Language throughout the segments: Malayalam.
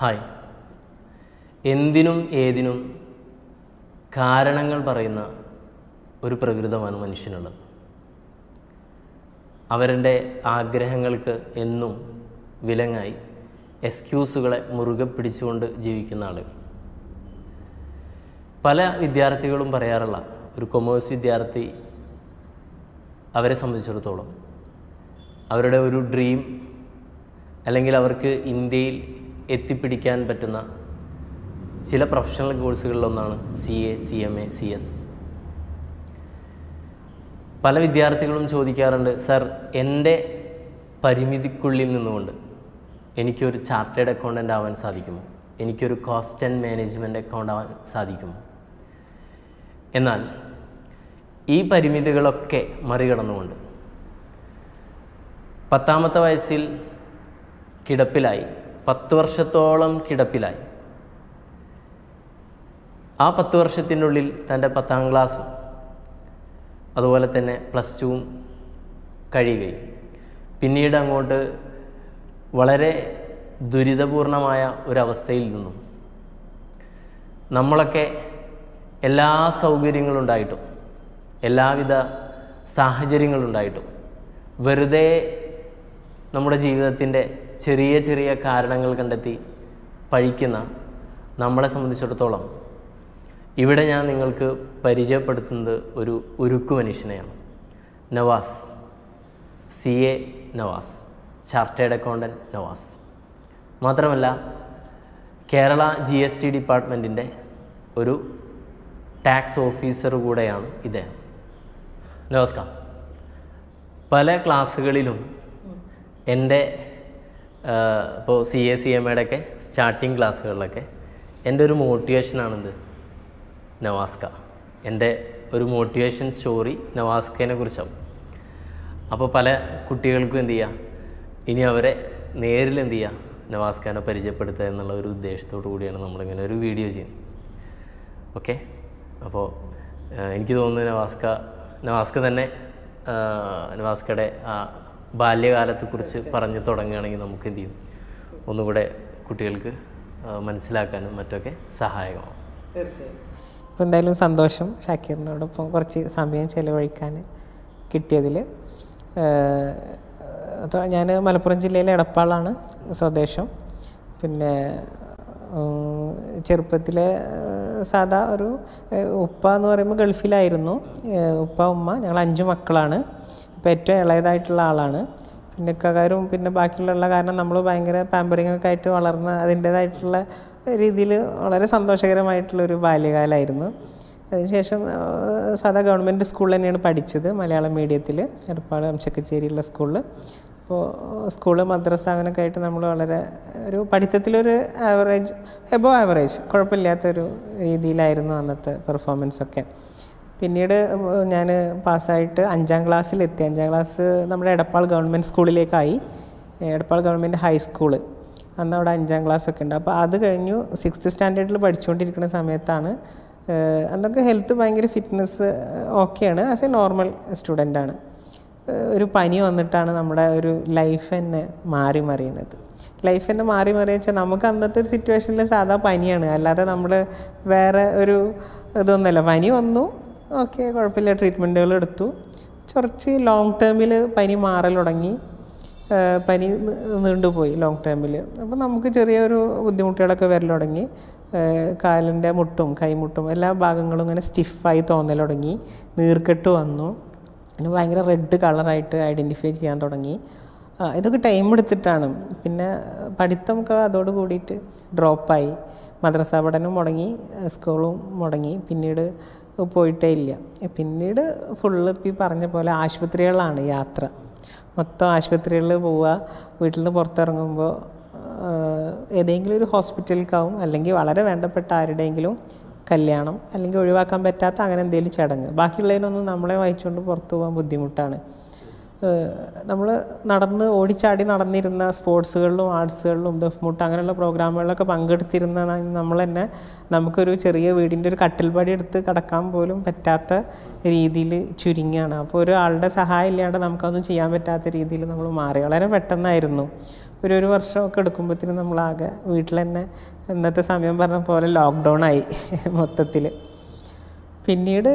ഹായ്. എന്തിനും ഏതിനും കാരണങ്ങൾ പറയുന്ന ഒരു പ്രകൃതമാണ് മനുഷ്യനുള്ളത്. അവരുടെ ആഗ്രഹങ്ങൾക്ക് എന്നും വിലങ്ങായി എക്സ്ക്യൂസുകളെ മുറുകെ പിടിച്ചുകൊണ്ട് ജീവിക്കുന്ന ആളുകൾ. പല വിദ്യാർത്ഥികളും പറയാറുള്ള ഒരു കൊമേഴ്സ് വിദ്യാർത്ഥി അവരെ സംബന്ധിച്ചിടത്തോളം അവരുടെ ഒരു ഡ്രീം അല്ലെങ്കിൽ അവർക്ക് ഇന്ത്യയിൽ എത്തിപ്പിടിക്കാൻ പറ്റുന്ന ചില professional കോഴ്സുകളിലൊന്നാണ് C A C M A C S പല വിദ്യാർത്ഥികളും ചോദിക്കാറുണ്ട് സർ എന്റെ പരിമിതിക്കുള്ളിൽ നിന്നുകൊണ്ട് എനിക്കൊരു ചാർട്ടേഡ് അക്കൗണ്ടന്റ് ആവാൻ സാധിക്കുമോ? എനിക്കൊരു കോസ്റ്റ് ആൻഡ് മാനേജ്മെന്റ് അക്കൗണ്ട് ആവാൻ സാധിക്കുമോ? എന്നാൽ ഈ പരിമിതികളൊക്കെ മറികടന്നുകൊണ്ട് പത്താമത്തെ വയസ്സിൽ കിടപ്പിലായി പത്ത് വർഷത്തോളം കിടപ്പിലായി. ആ പത്ത് വർഷത്തിനുള്ളിൽ തന്റെ പത്താം ക്ലാസ്സും അതുപോലെ തന്നെ പ്ലസ് ടുവും കഴിയുകയും. പിന്നീട് അങ്ങോട്ട് വളരെ ദുരിതപൂർണമായ ഒരവസ്ഥയിൽ നിന്നും നമ്മളൊക്കെ എല്ലാ സൗകര്യങ്ങളും ഉണ്ടായിട്ടും എല്ലാവിധ സാഹചര്യങ്ങളുണ്ടായിട്ടും വെറുതെ നമ്മുടെ ജീവിതത്തിന്റെ ചെറിയ ചെറിയ കാരണങ്ങൾ കണ്ടെത്തി പഴിക്കുന്ന നമ്മളെ സംബന്ധിച്ചിടത്തോളം ഇവിടെ ഞാൻ നിങ്ങൾക്ക് പരിചയപ്പെടുത്തുന്നത് ഒരു ഉരുക്കു മനുഷ്യനെയാണ്. Nawas. C. A. Nawas. Chartered accountant Nawas. മാത്രമല്ല കേരള ജി. എസ്. ടി ഡിപ്പാർട്ട്മെന്റിന്റെ ഒരു ടാക്സ് ഓഫീസർ കൂടെയാണ് ഇദ്ദേഹം. നമസ്കാരം. പല ക്ലാസ്സുകളിലും എന്റെ ഇപ്പോൾ സി എ സി എം എയുടെയൊക്കെ സ്റ്റാർട്ടിങ് ക്ലാസ്സുകളിലൊക്കെ എന്റെ ഒരു മോട്ടിവേഷനാണിത് നവാസ്ക. എന്റെ ഒരു മോട്ടിവേഷൻ സ്റ്റോറി നവാസ്കനെ കുറിച്ചാവും. അപ്പോൾ പല കുട്ടികൾക്കും എന്ത് ചെയ്യുക ഇനി അവരെ നേരിൽ എന്ത് ചെയ്യുക നവാസ്ഖാനെ പരിചയപ്പെടുത്തുക എന്നുള്ള ഒരു ഉദ്ദേശത്തോടു കൂടിയാണ് നമ്മളിങ്ങനെ ഒരു വീഡിയോ ചെയ്യുന്നത്. ഓക്കെ? അപ്പോൾ എനിക്ക് തോന്നുന്നു നവാസ്ക നവാസ്ക തന്നെ നവാസ്കയുടെ ആ ബാല്യകാലത്തെക്കുറിച്ച് പറഞ്ഞു തുടങ്ങുകയാണെങ്കിൽ നമുക്ക് എന്ത് ചെയ്യും? ഒന്നുകൂടെ കുട്ടികൾക്ക് മനസ്സിലാക്കാനും മറ്റൊക്കെ സഹായകമാവും. തീർച്ചയായും. അപ്പോൾ എന്തായാലും സന്തോഷം ഷാക്കീറിനോടൊപ്പം കുറച്ച് സമയം ചിലവഴിക്കാൻ കിട്ടിയതിൽ ഞാൻ മലപ്പുറം ജില്ലയിലെ എടപ്പാളാണ് സ്വദേശം. പിന്നെ ചെറുപ്പത്തിലെ സാധാ ഒരു ഉപ്പ എന്ന് പറയുമ്പോൾ ഗൾഫിലായിരുന്നു. ഉപ്പ ഉമ്മ ഞങ്ങൾ അഞ്ച് മക്കളാണ്. അപ്പോൾ ഏറ്റവും ഇളയതായിട്ടുള്ള ആളാണ്. പിന്നെ ഇക്കാരും പിന്നെ ബാക്കിയുള്ള കാരണം നമ്മൾ ഭയങ്കര പാമ്പറിങ് ഒക്കെ ആയിട്ട് വളർന്ന് അതിന്റേതായിട്ടുള്ള രീതിയിൽ വളരെ സന്തോഷകരമായിട്ടുള്ളൊരു ബാല്യകാലമായിരുന്നു. അതിനുശേഷം സാധാ ഗവൺമെന്റ് സ്കൂളിൽ തന്നെയാണ് പഠിച്ചത് മലയാളം മീഡിയത്തിൽ എടപ്പാട് അംശക്കച്ചേരിയുള്ള സ്കൂളിൽ അപ്പോൾ സ്കൂൾ മദ്രസ അങ്ങനെയൊക്കെ ആയിട്ട് നമ്മൾ വളരെ ഒരു പഠിത്തത്തിലൊരു ആവറേജ് എബോ ആവറേജ് കുഴപ്പമില്ലാത്തൊരു രീതിയിലായിരുന്നു അന്നത്തെ പെർഫോമൻസ് ഒക്കെ. പിന്നീട് ഞാൻ പാസ്സായിട്ട് അഞ്ചാം ക്ലാസ്സിലെത്തി അഞ്ചാം ക്ലാസ് നമ്മുടെ എടപ്പാൾ ഗവൺമെന്റ് സ്കൂളിലേക്കായി. എടപ്പാൾ ഗവൺമെന്റ് ഹൈസ്കൂൾ അന്ന് അവിടെ അഞ്ചാം ക്ലാസ് ഒക്കെ ഉണ്ട്. അപ്പോൾ അത് കഴിഞ്ഞു സിക്സ്ത് സ്റ്റാൻഡേർഡിൽ പഠിച്ചുകൊണ്ടിരിക്കുന്ന സമയത്താണ് അന്നൊക്കെ ഹെൽത്ത് ഭയങ്കര ഫിറ്റ്നസ് ഓക്കെയാണ്. ആസ് എ നോർമൽ സ്റ്റുഡന്റാണ്. ഒരു പനി വന്നിട്ടാണ് നമ്മുടെ ഒരു ലൈഫ് തന്നെ മാറി മറിയുന്നത്. ലൈഫ് തന്നെ മാറി മറിയെന്ന് വെച്ചാൽ നമുക്ക് അന്നത്തെ ഒരു സിറ്റുവേഷനിൽ സാധാ പനിയാണ്. അല്ലാതെ നമ്മൾ വേറെ ഒരു ഇതൊന്നുമല്ല. പനി വന്നു ഓക്കെ കുഴപ്പമില്ല. ട്രീറ്റ്മെന്റുകൾ എടുത്തു. കുറച്ച് ലോങ് ടേമിൽ പനി മാറൽ തുടങ്ങി. പനി നീണ്ടുപോയി ലോങ് ടേമിൽ അപ്പോൾ നമുക്ക് ചെറിയൊരു ബുദ്ധിമുട്ടുകളൊക്കെ വരൽ തുടങ്ങി. കാലിന്റെ മുട്ടും കൈമുട്ടും എല്ലാ ഭാഗങ്ങളും ഇങ്ങനെ സ്റ്റിഫായി തോന്നൽ തുടങ്ങി. നീർക്കെട്ട് വന്നു. പിന്നെ ഭയങ്കര റെഡ് കളറായിട്ട് ഐഡന്റിഫൈ ചെയ്യാൻ തുടങ്ങി. ഇതൊക്കെ ടൈം എടുത്തിട്ടാണ്. പിന്നെ പഠിത്തമൊക്കെ അതോട് കൂടിയിട്ട് ഡ്രോപ്പായി മദ്രസ പഠനം മുടങ്ങി സ്കൂളും മുടങ്ങി. പിന്നീട് പോയിട്ടേ ഇല്ല. പിന്നീട് ഫുള്ള് ഇപ്പം ഈ പറഞ്ഞ പോലെ ആശുപത്രികളാണ് യാത്ര. മൊത്തം ആശുപത്രികളിൽ പോവുക വീട്ടിൽ നിന്ന് പുറത്തിറങ്ങുമ്പോൾ ഏതെങ്കിലും ഒരു ഹോസ്പിറ്റലിലേക്കാവും അല്ലെങ്കിൽ വളരെ വേണ്ടപ്പെട്ട ആരുടെയെങ്കിലും കല്യാണം അല്ലെങ്കിൽ ഒഴിവാക്കാൻ പറ്റാത്ത അങ്ങനെ എന്തെങ്കിലും ചടങ്ങ്. ബാക്കിയുള്ളതിനൊന്നും നമ്മളെ വായിച്ചുകൊണ്ട് പുറത്തു പോകാൻ ബുദ്ധിമുട്ടാണ്. നമ്മൾ നടന്ന് ഓടിച്ചാടി നടന്നിരുന്ന സ്പോർട്സുകളിലും ആർട്സുകളിലും ദഫ്മുട്ട് അങ്ങനെയുള്ള പ്രോഗ്രാമുകളിലൊക്കെ പങ്കെടുത്തിരുന്ന നമ്മൾ തന്നെ നമുക്കൊരു ചെറിയ വീടിന്റെ ഒരു കട്ടിൽപടി എടുത്ത് കിടക്കാൻ പോലും പറ്റാത്ത രീതിയിൽ ചുരുങ്ങിയാണ്. അപ്പോൾ ഒരാളുടെ സഹായം ഇല്ലാണ്ട് നമുക്കൊന്നും ചെയ്യാൻ പറ്റാത്ത രീതിയിൽ നമ്മൾ മാറി. വളരെ പെട്ടെന്നായിരുന്നു. ഒരു ഒരു വർഷമൊക്കെ എടുക്കുമ്പോഴത്തേനും നമ്മളാകെ വീട്ടിൽ തന്നെ ഇന്നത്തെ സമയം പറഞ്ഞ പോലെ ലോക്ക്ഡൗൺ ആയി മൊത്തത്തിൽ. പിന്നീട്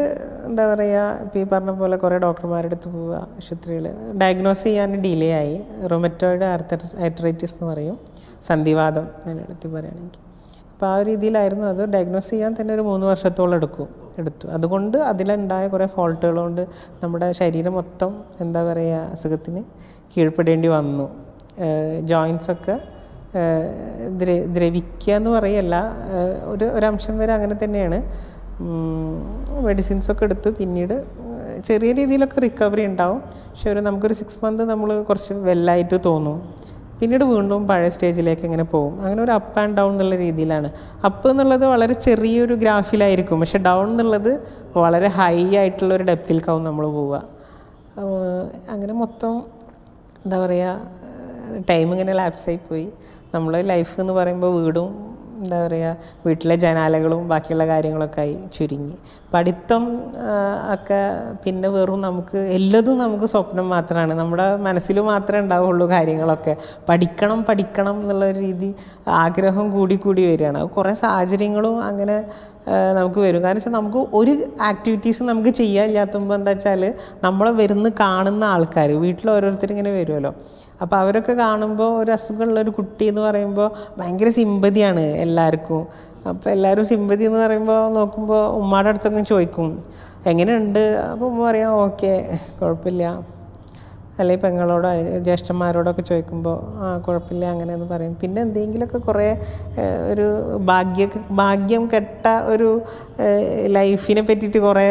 എന്താ പറയുക ഇപ്പോൾ ഈ പറഞ്ഞ പോലെ കുറേ ഡോക്ടർമാരുടെ അടുത്ത് പോവുക ആശുപത്രികൾ ഡയഗ്നോസ് ചെയ്യാൻ ഡിലേ ആയി. റൊമറ്റോയിഡ് ആർത്തറൈറ്റിസ് എന്ന് പറയും. സന്ധിവാദം അതിനടുത്ത് പറയുകയാണെങ്കിൽ. അപ്പോൾ ആ രീതിയിലായിരുന്നു അത്. ഡയഗ്നോസ് ചെയ്യാൻ തന്നെ ഒരു മൂന്ന് വർഷത്തോളം എടുക്കും എടുത്തു. അതുകൊണ്ട് അതിലുണ്ടായ കുറേ ഫോൾട്ടുകൾ കൊണ്ട് നമ്മുടെ ശരീരം മൊത്തം എന്താ പറയുക അസുഖത്തിന് കീഴ്പ്പെടേണ്ടി വന്നു. ജോയിൻസൊക്കെ ദ്ര ദ്രവിക്കുക എന്ന് പറയല്ല ഒരു ഒരംശം വരെ അങ്ങനെ തന്നെയാണ്. മെഡിസിൻസൊക്കെ എടുത്ത് പിന്നീട് ചെറിയ രീതിയിലൊക്കെ റിക്കവറി ഉണ്ടാവും. പക്ഷെ ഒരു നമുക്കൊരു സിക്സ് മന്ത് നമ്മൾ കുറച്ച് വെല്ലായിട്ട് തോന്നും. പിന്നീട് വീണ്ടും പഴയ സ്റ്റേജിലേക്ക് ഇങ്ങനെ പോകും. അങ്ങനെ ഒരു അപ്പ് ആൻഡ് ഡൗൺ എന്നുള്ള രീതിയിലാണ്. അപ്പ് എന്നുള്ളത് വളരെ ചെറിയൊരു ഗ്രാഫിലായിരിക്കും. പക്ഷെ ഡൗൺ എന്നുള്ളത് വളരെ ഹൈ ആയിട്ടുള്ള ഒരു ഡെപ്തിലേക്കാവും നമ്മൾ പോവുക. അങ്ങനെ മൊത്തം എന്താ പറയുക ടൈം ഇങ്ങനെ ലാപ്സായി പോയി. നമ്മൾ ലൈഫ് എന്ന് പറയുമ്പോൾ വീടും എന്താ പറയുക വീട്ടിലെ ജനാലകളും ബാക്കിയുള്ള കാര്യങ്ങളൊക്കെ ആയി ചുരുങ്ങി. പഠിത്തം ഒക്കെ പിന്നെ വെറും നമുക്ക് എല്ലതും നമുക്ക് സ്വപ്നം മാത്രമാണ് നമ്മുടെ മനസ്സിൽ മാത്രമേ ഉണ്ടാവുള്ളൂ കാര്യങ്ങളൊക്കെ. പഠിക്കണം പഠിക്കണം എന്നുള്ള രീതി ആഗ്രഹം കൂടി കൂടി വരികയാണ്. കുറേ സാഹചര്യങ്ങളും അങ്ങനെ നമുക്ക് വരും. കാരണം വെച്ചാൽ നമുക്ക് ഒരു ആക്ടിവിറ്റീസ് നമുക്ക് ചെയ്യാൻ ഇല്ലാത്തപ്പോൾ എന്താ വെച്ചാൽ നമ്മളെ വരുന്ന കാണുന്ന ആൾക്കാർ വീട്ടിൽ ഓരോരുത്തർ ഇങ്ങനെ വരുമല്ലോ അപ്പോൾ അവരൊക്കെ കാണുമ്പോൾ ഒരു അസുഖമുള്ള ഒരു കുട്ടി എന്ന് പറയുമ്പോൾ ഭയങ്കര സിമ്പതിയാണ് എല്ലാവർക്കും അപ്പോൾ എല്ലാവരും സിമ്പതി എന്ന് പറയുമ്പോൾ നോക്കുമ്പോൾ ഉമ്മയുടെ അടുത്തൊക്കെ ചോദിക്കും എങ്ങനെയുണ്ട്? അപ്പോൾ ഉമ്മ പറയാം ഓക്കെ കുഴപ്പമില്ല. അല്ലെങ്കിൽ പെങ്ങളോടോ ജ്യേഷ്ഠന്മാരോടൊക്കെ ചോദിക്കുമ്പോൾ ആ കുഴപ്പമില്ല അങ്ങനെയെന്ന് പറയും. പിന്നെ എന്തെങ്കിലുമൊക്കെ കുറേ ഒരു ഭാഗ്യ ഭാഗ്യം കെട്ട ഒരു ലൈഫിനെ പറ്റിയിട്ട് കുറേ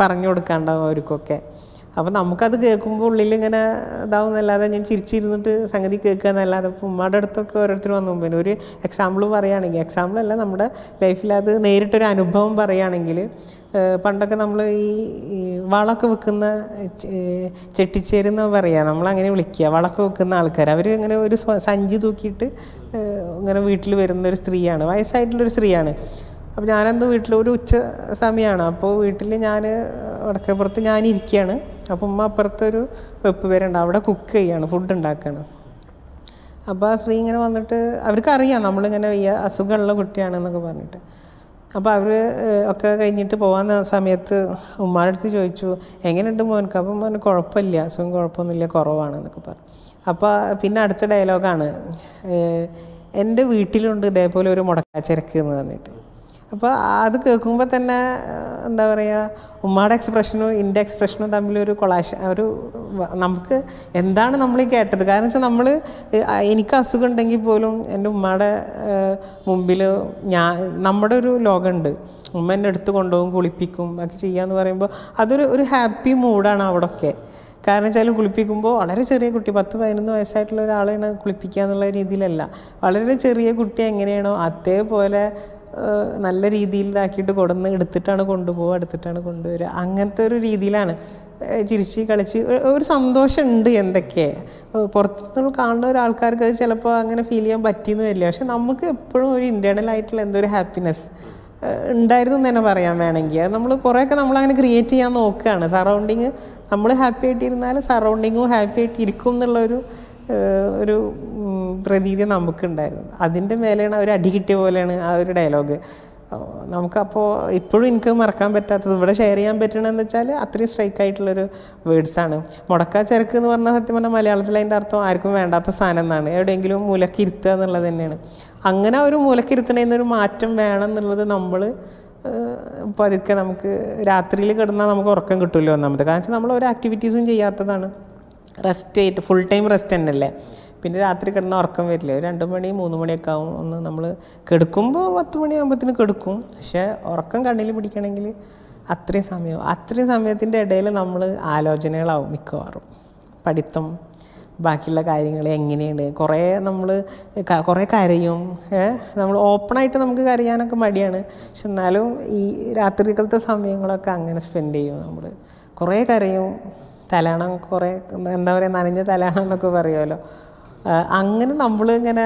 പറഞ്ഞു കൊടുക്കാണ്ടാവും അവർക്കൊക്കെ. അപ്പോൾ നമുക്കത് കേൾക്കുമ്പോൾ ഉള്ളിൽ ഇങ്ങനെ ഇതാവുന്നല്ലാതെ ഇങ്ങനെ ചിരിച്ചിരുന്നിട്ട് സംഗതി കേൾക്കുക എന്നല്ലാതെ ഇപ്പം ഉമ്മയുടെ അടുത്തൊക്കെ ഓരോരുത്തർ വന്നു. പിന്നെ ഒരു എക്സാമ്പിൾ പറയുകയാണെങ്കിൽ എക്സാമ്പിൾ അല്ല നമ്മുടെ ലൈഫിൽ അത് നേരിട്ടൊരു അനുഭവം പറയുകയാണെങ്കിൽ പണ്ടൊക്കെ നമ്മൾ ഈ വളമൊക്കെ വെക്കുന്ന ചെട്ടിച്ചേരുന്ന പറയുക നമ്മളങ്ങനെ വിളിക്കുക വളമൊക്കെ വെക്കുന്ന ആൾക്കാർ അവർ ഇങ്ങനെ ഒരു സഞ്ചി തൂക്കിയിട്ട് ഇങ്ങനെ വീട്ടിൽ വരുന്ന ഒരു സ്ത്രീയാണ്. വയസ്സായിട്ടുള്ളൊരു സ്ത്രീയാണ്. അപ്പോൾ ഞാനെന്തോ വീട്ടിൽ ഒരു ഉച്ച സമയമാണ്. അപ്പോൾ വീട്ടിൽ ഞാൻ വടക്കപ്പുറത്ത് ഞാൻ ഇരിക്കുകയാണ് അപ്പോൾ ഉമ്മ അപ്പുറത്തൊരു വെപ്പ് പേരുണ്ട്. അവിടെ കുക്ക് ചെയ്യാണ് ഫുഡ് ഉണ്ടാക്കുകയാണ് അപ്പോൾ ആ സ്ത്രീ ഇങ്ങനെ വന്നിട്ട് അവർക്കറിയാം നമ്മളിങ്ങനെ വയ്യ അസുഖമുള്ള കുട്ടിയാണെന്നൊക്കെ പറഞ്ഞിട്ട്. അപ്പോൾ അവർ ഒക്കെ കഴിഞ്ഞിട്ട് പോകാൻ സമയത്ത് ഉമ്മാടെ അടുത്ത് ചോദിച്ചു എങ്ങനെയുണ്ട് മോനക്ക് അപ്പം മോന് കുഴപ്പമില്ല അസുഖം കുഴപ്പമൊന്നുമില്ല കുറവാണെന്നൊക്കെ പറഞ്ഞു. അപ്പോൾ പിന്നെ അടുത്ത ഡയലോഗാണ് എന്റെ വീട്ടിലുണ്ട് ഇതേപോലെ ഒരു മുടക്കാച്ചിരക്ക് എന്ന് പറഞ്ഞിട്ട്. അപ്പോൾ അത് കേൾക്കുമ്പോൾ തന്നെ എന്താ പറയുക ഉമ്മയുടെ എക്സ്പ്രഷനും എന്റെ എക്സ്പ്രഷനും തമ്മിലൊരു കൊളാശ ഒരു നമുക്ക് എന്താണ് നമ്മൾ ഈ കേട്ടത്? കാരണം വെച്ചാൽ നമ്മൾ എനിക്ക് അസുഖം ഉണ്ടെങ്കിൽ പോലും എന്റെ ഉമ്മയുടെ മുമ്പിൽ ഞാൻ നമ്മുടെ ഒരു ലോകമുണ്ട് ഉമ്മ എന്നെ എടുത്ത് കൊണ്ടുപോകും കുളിപ്പിക്കും ഒക്കെ ചെയ്യാന്ന് പറയുമ്പോൾ അതൊരു ഒരു ഹാപ്പി മൂഡാണ് അവിടെയൊക്കെ കാരണം വെച്ചാൽ കുളിപ്പിക്കുമ്പോൾ വളരെ ചെറിയ കുട്ടി പത്ത് പതിനൊന്ന് വയസ്സായിട്ടുള്ള ഒരാളെയാണ് കുളിപ്പിക്കുക എന്നുള്ള രീതിയിലല്ല. വളരെ ചെറിയ കുട്ടി എങ്ങനെയാണോ അതേപോലെ നല്ല രീതിയിലാക്കിയിട്ട് കൊടുന്ന് എടുത്തിട്ടാണ് കൊണ്ടുപോവുക എടുത്തിട്ടാണ് കൊണ്ടുവരിക. അങ്ങനത്തെ ഒരു രീതിയിലാണ്. ചിരിച്ച് കളിച്ച് ഒരു സന്തോഷമുണ്ട് എന്തൊക്കെ. പുറത്തു പുറത്തുനിന്ന് കാണുന്ന ഒരാൾക്കാർക്ക് അത് ചിലപ്പോൾ അങ്ങനെ ഫീൽ ചെയ്യാൻ പറ്റിയെന്ന് വരില്ല. പക്ഷെ നമുക്ക് എപ്പോഴും ഒരു ഇന്റേർണൽ ആയിട്ടുള്ള എന്തോ ഒരു ഹാപ്പിനെസ് ഉണ്ടായിരുന്നു എന്ന് തന്നെ പറയാൻ വേണമെങ്കിൽ. അത് നമ്മൾ കുറേയൊക്കെ നമ്മളങ്ങനെ ക്രിയേറ്റ് ചെയ്യാൻ നോക്കുകയാണ്. സറൗണ്ടിങ് നമ്മൾ ഹാപ്പി ആയിട്ടിരുന്നാൽ സറൗണ്ടിങ്ങും ഹാപ്പി ആയിട്ടിരിക്കും എന്നുള്ളൊരു ഒരു പ്രതീതി നമുക്കുണ്ടായിരുന്നു. അതിന്റെ മേലെയാണ് അവർ അടി കിട്ടിയ പോലെയാണ് ആ ഒരു ഡയലോഗ് നമുക്കപ്പോൾ ഇപ്പോഴും എനിക്ക് മറക്കാൻ പറ്റാത്തത് ഇവിടെ ഷെയർ ചെയ്യാൻ പറ്റണമെന്ന് വെച്ചാൽ അത്രയും സ്ട്രൈക്ക് ആയിട്ടുള്ളൊരു വേർഡ്സാണ് മുടക്കാ ചരക്ക് എന്ന് പറഞ്ഞാൽ സത്യം പറഞ്ഞാൽ മലയാളത്തിൽ അതിന്റെ അർത്ഥം ആർക്കും വേണ്ടാത്ത സാധനം എന്നാണ്. എവിടെയെങ്കിലും മൂലക്കിരുത്തുക എന്നുള്ളത് തന്നെയാണ്. അങ്ങനെ ഒരു മൂലക്കിരുത്തണേന്നൊരു മാറ്റം വേണം എന്നുള്ളത് നമ്മൾ പതുക്കെ നമുക്ക് രാത്രിയിൽ കിടന്നാൽ നമുക്ക് ഉറക്കം കിട്ടുമല്ലോ ഒന്നാമത്. കാരണം വെച്ചാൽ നമ്മൾ ഒരു ആക്ടിവിറ്റീസും ചെയ്യാത്തതാണ്. റെസ്റ്റ് ചെയ്തിട്ട് ഫുൾ ടൈം റെസ്റ്റ് തന്നെയല്ലേ? പിന്നെ രാത്രി കിടന്ന ഉറക്കം വരില്ല? ഒരു രണ്ട് മണി മൂന്ന് മണിയൊക്കെ ആവും ഒന്ന് നമ്മൾ കെടുക്കുമ്പോൾ പത്ത് മണിയാകുമ്പോഴത്തേന് കെടുക്കും. പക്ഷേ ഉറക്കം കണ്ണിൽ പിടിക്കണമെങ്കിൽ അത്രയും സമയം അത്രയും സമയത്തിന്റെ ഇടയിൽ നമ്മൾ ആലോചനകളാവും മിക്കവാറും. പഠിത്തം ബാക്കിയുള്ള കാര്യങ്ങൾ എങ്ങനെയാണ്? കുറേ നമ്മൾ കുറേ കരയും. നമ്മൾ ഓപ്പണായിട്ട് നമുക്ക് കരയാനൊക്കെ മടിയാണ്. പക്ഷെ എന്നാലും ഈ രാത്രികളത്തെ സമയങ്ങളൊക്കെ അങ്ങനെ സ്പെൻഡ് ചെയ്യും നമ്മൾ കുറേ കരയും. തലയണം കുറേ എന്താ പറയുക നനഞ്ഞ തലയണം എന്നൊക്കെ പറയുമല്ലോ. അങ്ങനെ നമ്മൾ ഇങ്ങനെ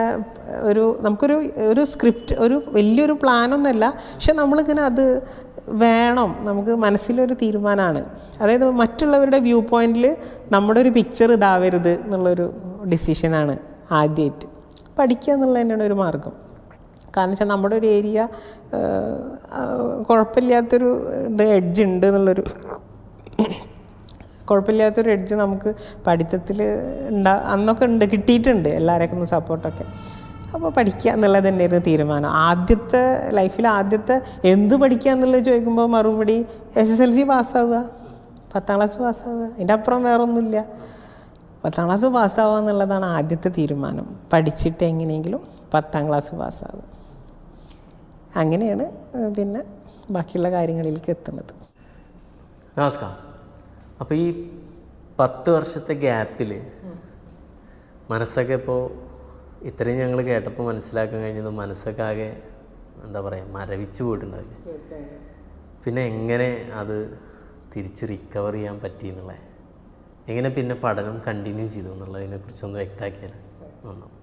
ഒരു നമുക്കൊരു ഒരു സ്ക്രിപ്റ്റ് ഒരു വലിയൊരു പ്ലാനൊന്നുമല്ല പക്ഷെ നമ്മളിങ്ങനെ അത് വേണം. നമുക്ക് മനസ്സിലൊരു തീരുമാനമാണ്. അതായത് മറ്റുള്ളവരുടെ വ്യൂ പോയിന്റിൽ നമ്മുടെ ഒരു പിക്ചർ ഇതാവരുത് എന്നുള്ളൊരു ഡിസിഷനാണ് ആദ്യമായിട്ട് പഠിക്കുക എന്നുള്ളത് തന്നെയാണ് ഒരു മാർഗം. കാരണം വെച്ചാൽ നമ്മുടെ ഒരു ഏരിയ കുഴപ്പമില്ലാത്തൊരു ഇത് എഡ്ജ് ഉണ്ട് എന്നുള്ളൊരു കുഴപ്പമില്ലാത്തൊരു എഡ്ജ് നമുക്ക് പഠിത്തത്തിൽ ഉണ്ടാ അന്നൊക്കെ ഉണ്ട് കിട്ടിയിട്ടുണ്ട് എല്ലാവരെയൊക്കെ ഒന്ന് സപ്പോർട്ടൊക്കെ അപ്പോൾ പഠിക്കുക എന്നുള്ളത് തന്നെയായിരുന്നു തീരുമാനം. ആദ്യത്തെ ലൈഫിൽ ആദ്യത്തെ എന്ത് പഠിക്കുക എന്നുള്ളത് ചോദിക്കുമ്പോൾ മറുപടി എസ് എസ് എൽ സി പാസ്സാവുക പത്താം ക്ലാസ് പാസ്സാവുക അതിന്റെ അപ്പുറം വേറെ ഒന്നുമില്ല പത്താം ക്ലാസ് പാസ്സാവുക എന്നുള്ളതാണ് ആദ്യത്തെ തീരുമാനം. പഠിച്ചിട്ട് എങ്ങനെയെങ്കിലും പത്താം ക്ലാസ് പാസ്സാവുക അങ്ങനെയാണ് പിന്നെ ബാക്കിയുള്ള കാര്യങ്ങളിലേക്ക് എത്തുന്നത്. നമസ്കാരം. അപ്പോൾ ഈ പത്ത് വർഷത്തെ ഗ്യാപ്പിൽ മനസ്സൊക്കെ ഇപ്പോൾ ഇത്രയും ഞങ്ങൾ കേട്ടപ്പോൾ മനസ്സിലാക്കാൻ കഴിഞ്ഞത് മനസ്സൊക്കെ ആകെ എന്താ പറയുക മരവിച്ചു പോയിട്ടുണ്ടാവില്ല? പിന്നെ എങ്ങനെ അത് തിരിച്ച് റിക്കവർ ചെയ്യാൻ പറ്റി എന്നുള്ളത് എങ്ങനെ പിന്നെ പഠനം കണ്ടിന്യൂ ചെയ്തു എന്നുള്ളതിനെ കുറിച്ചൊന്ന് വ്യക്തമാക്കിയാൽ നന്നാവും.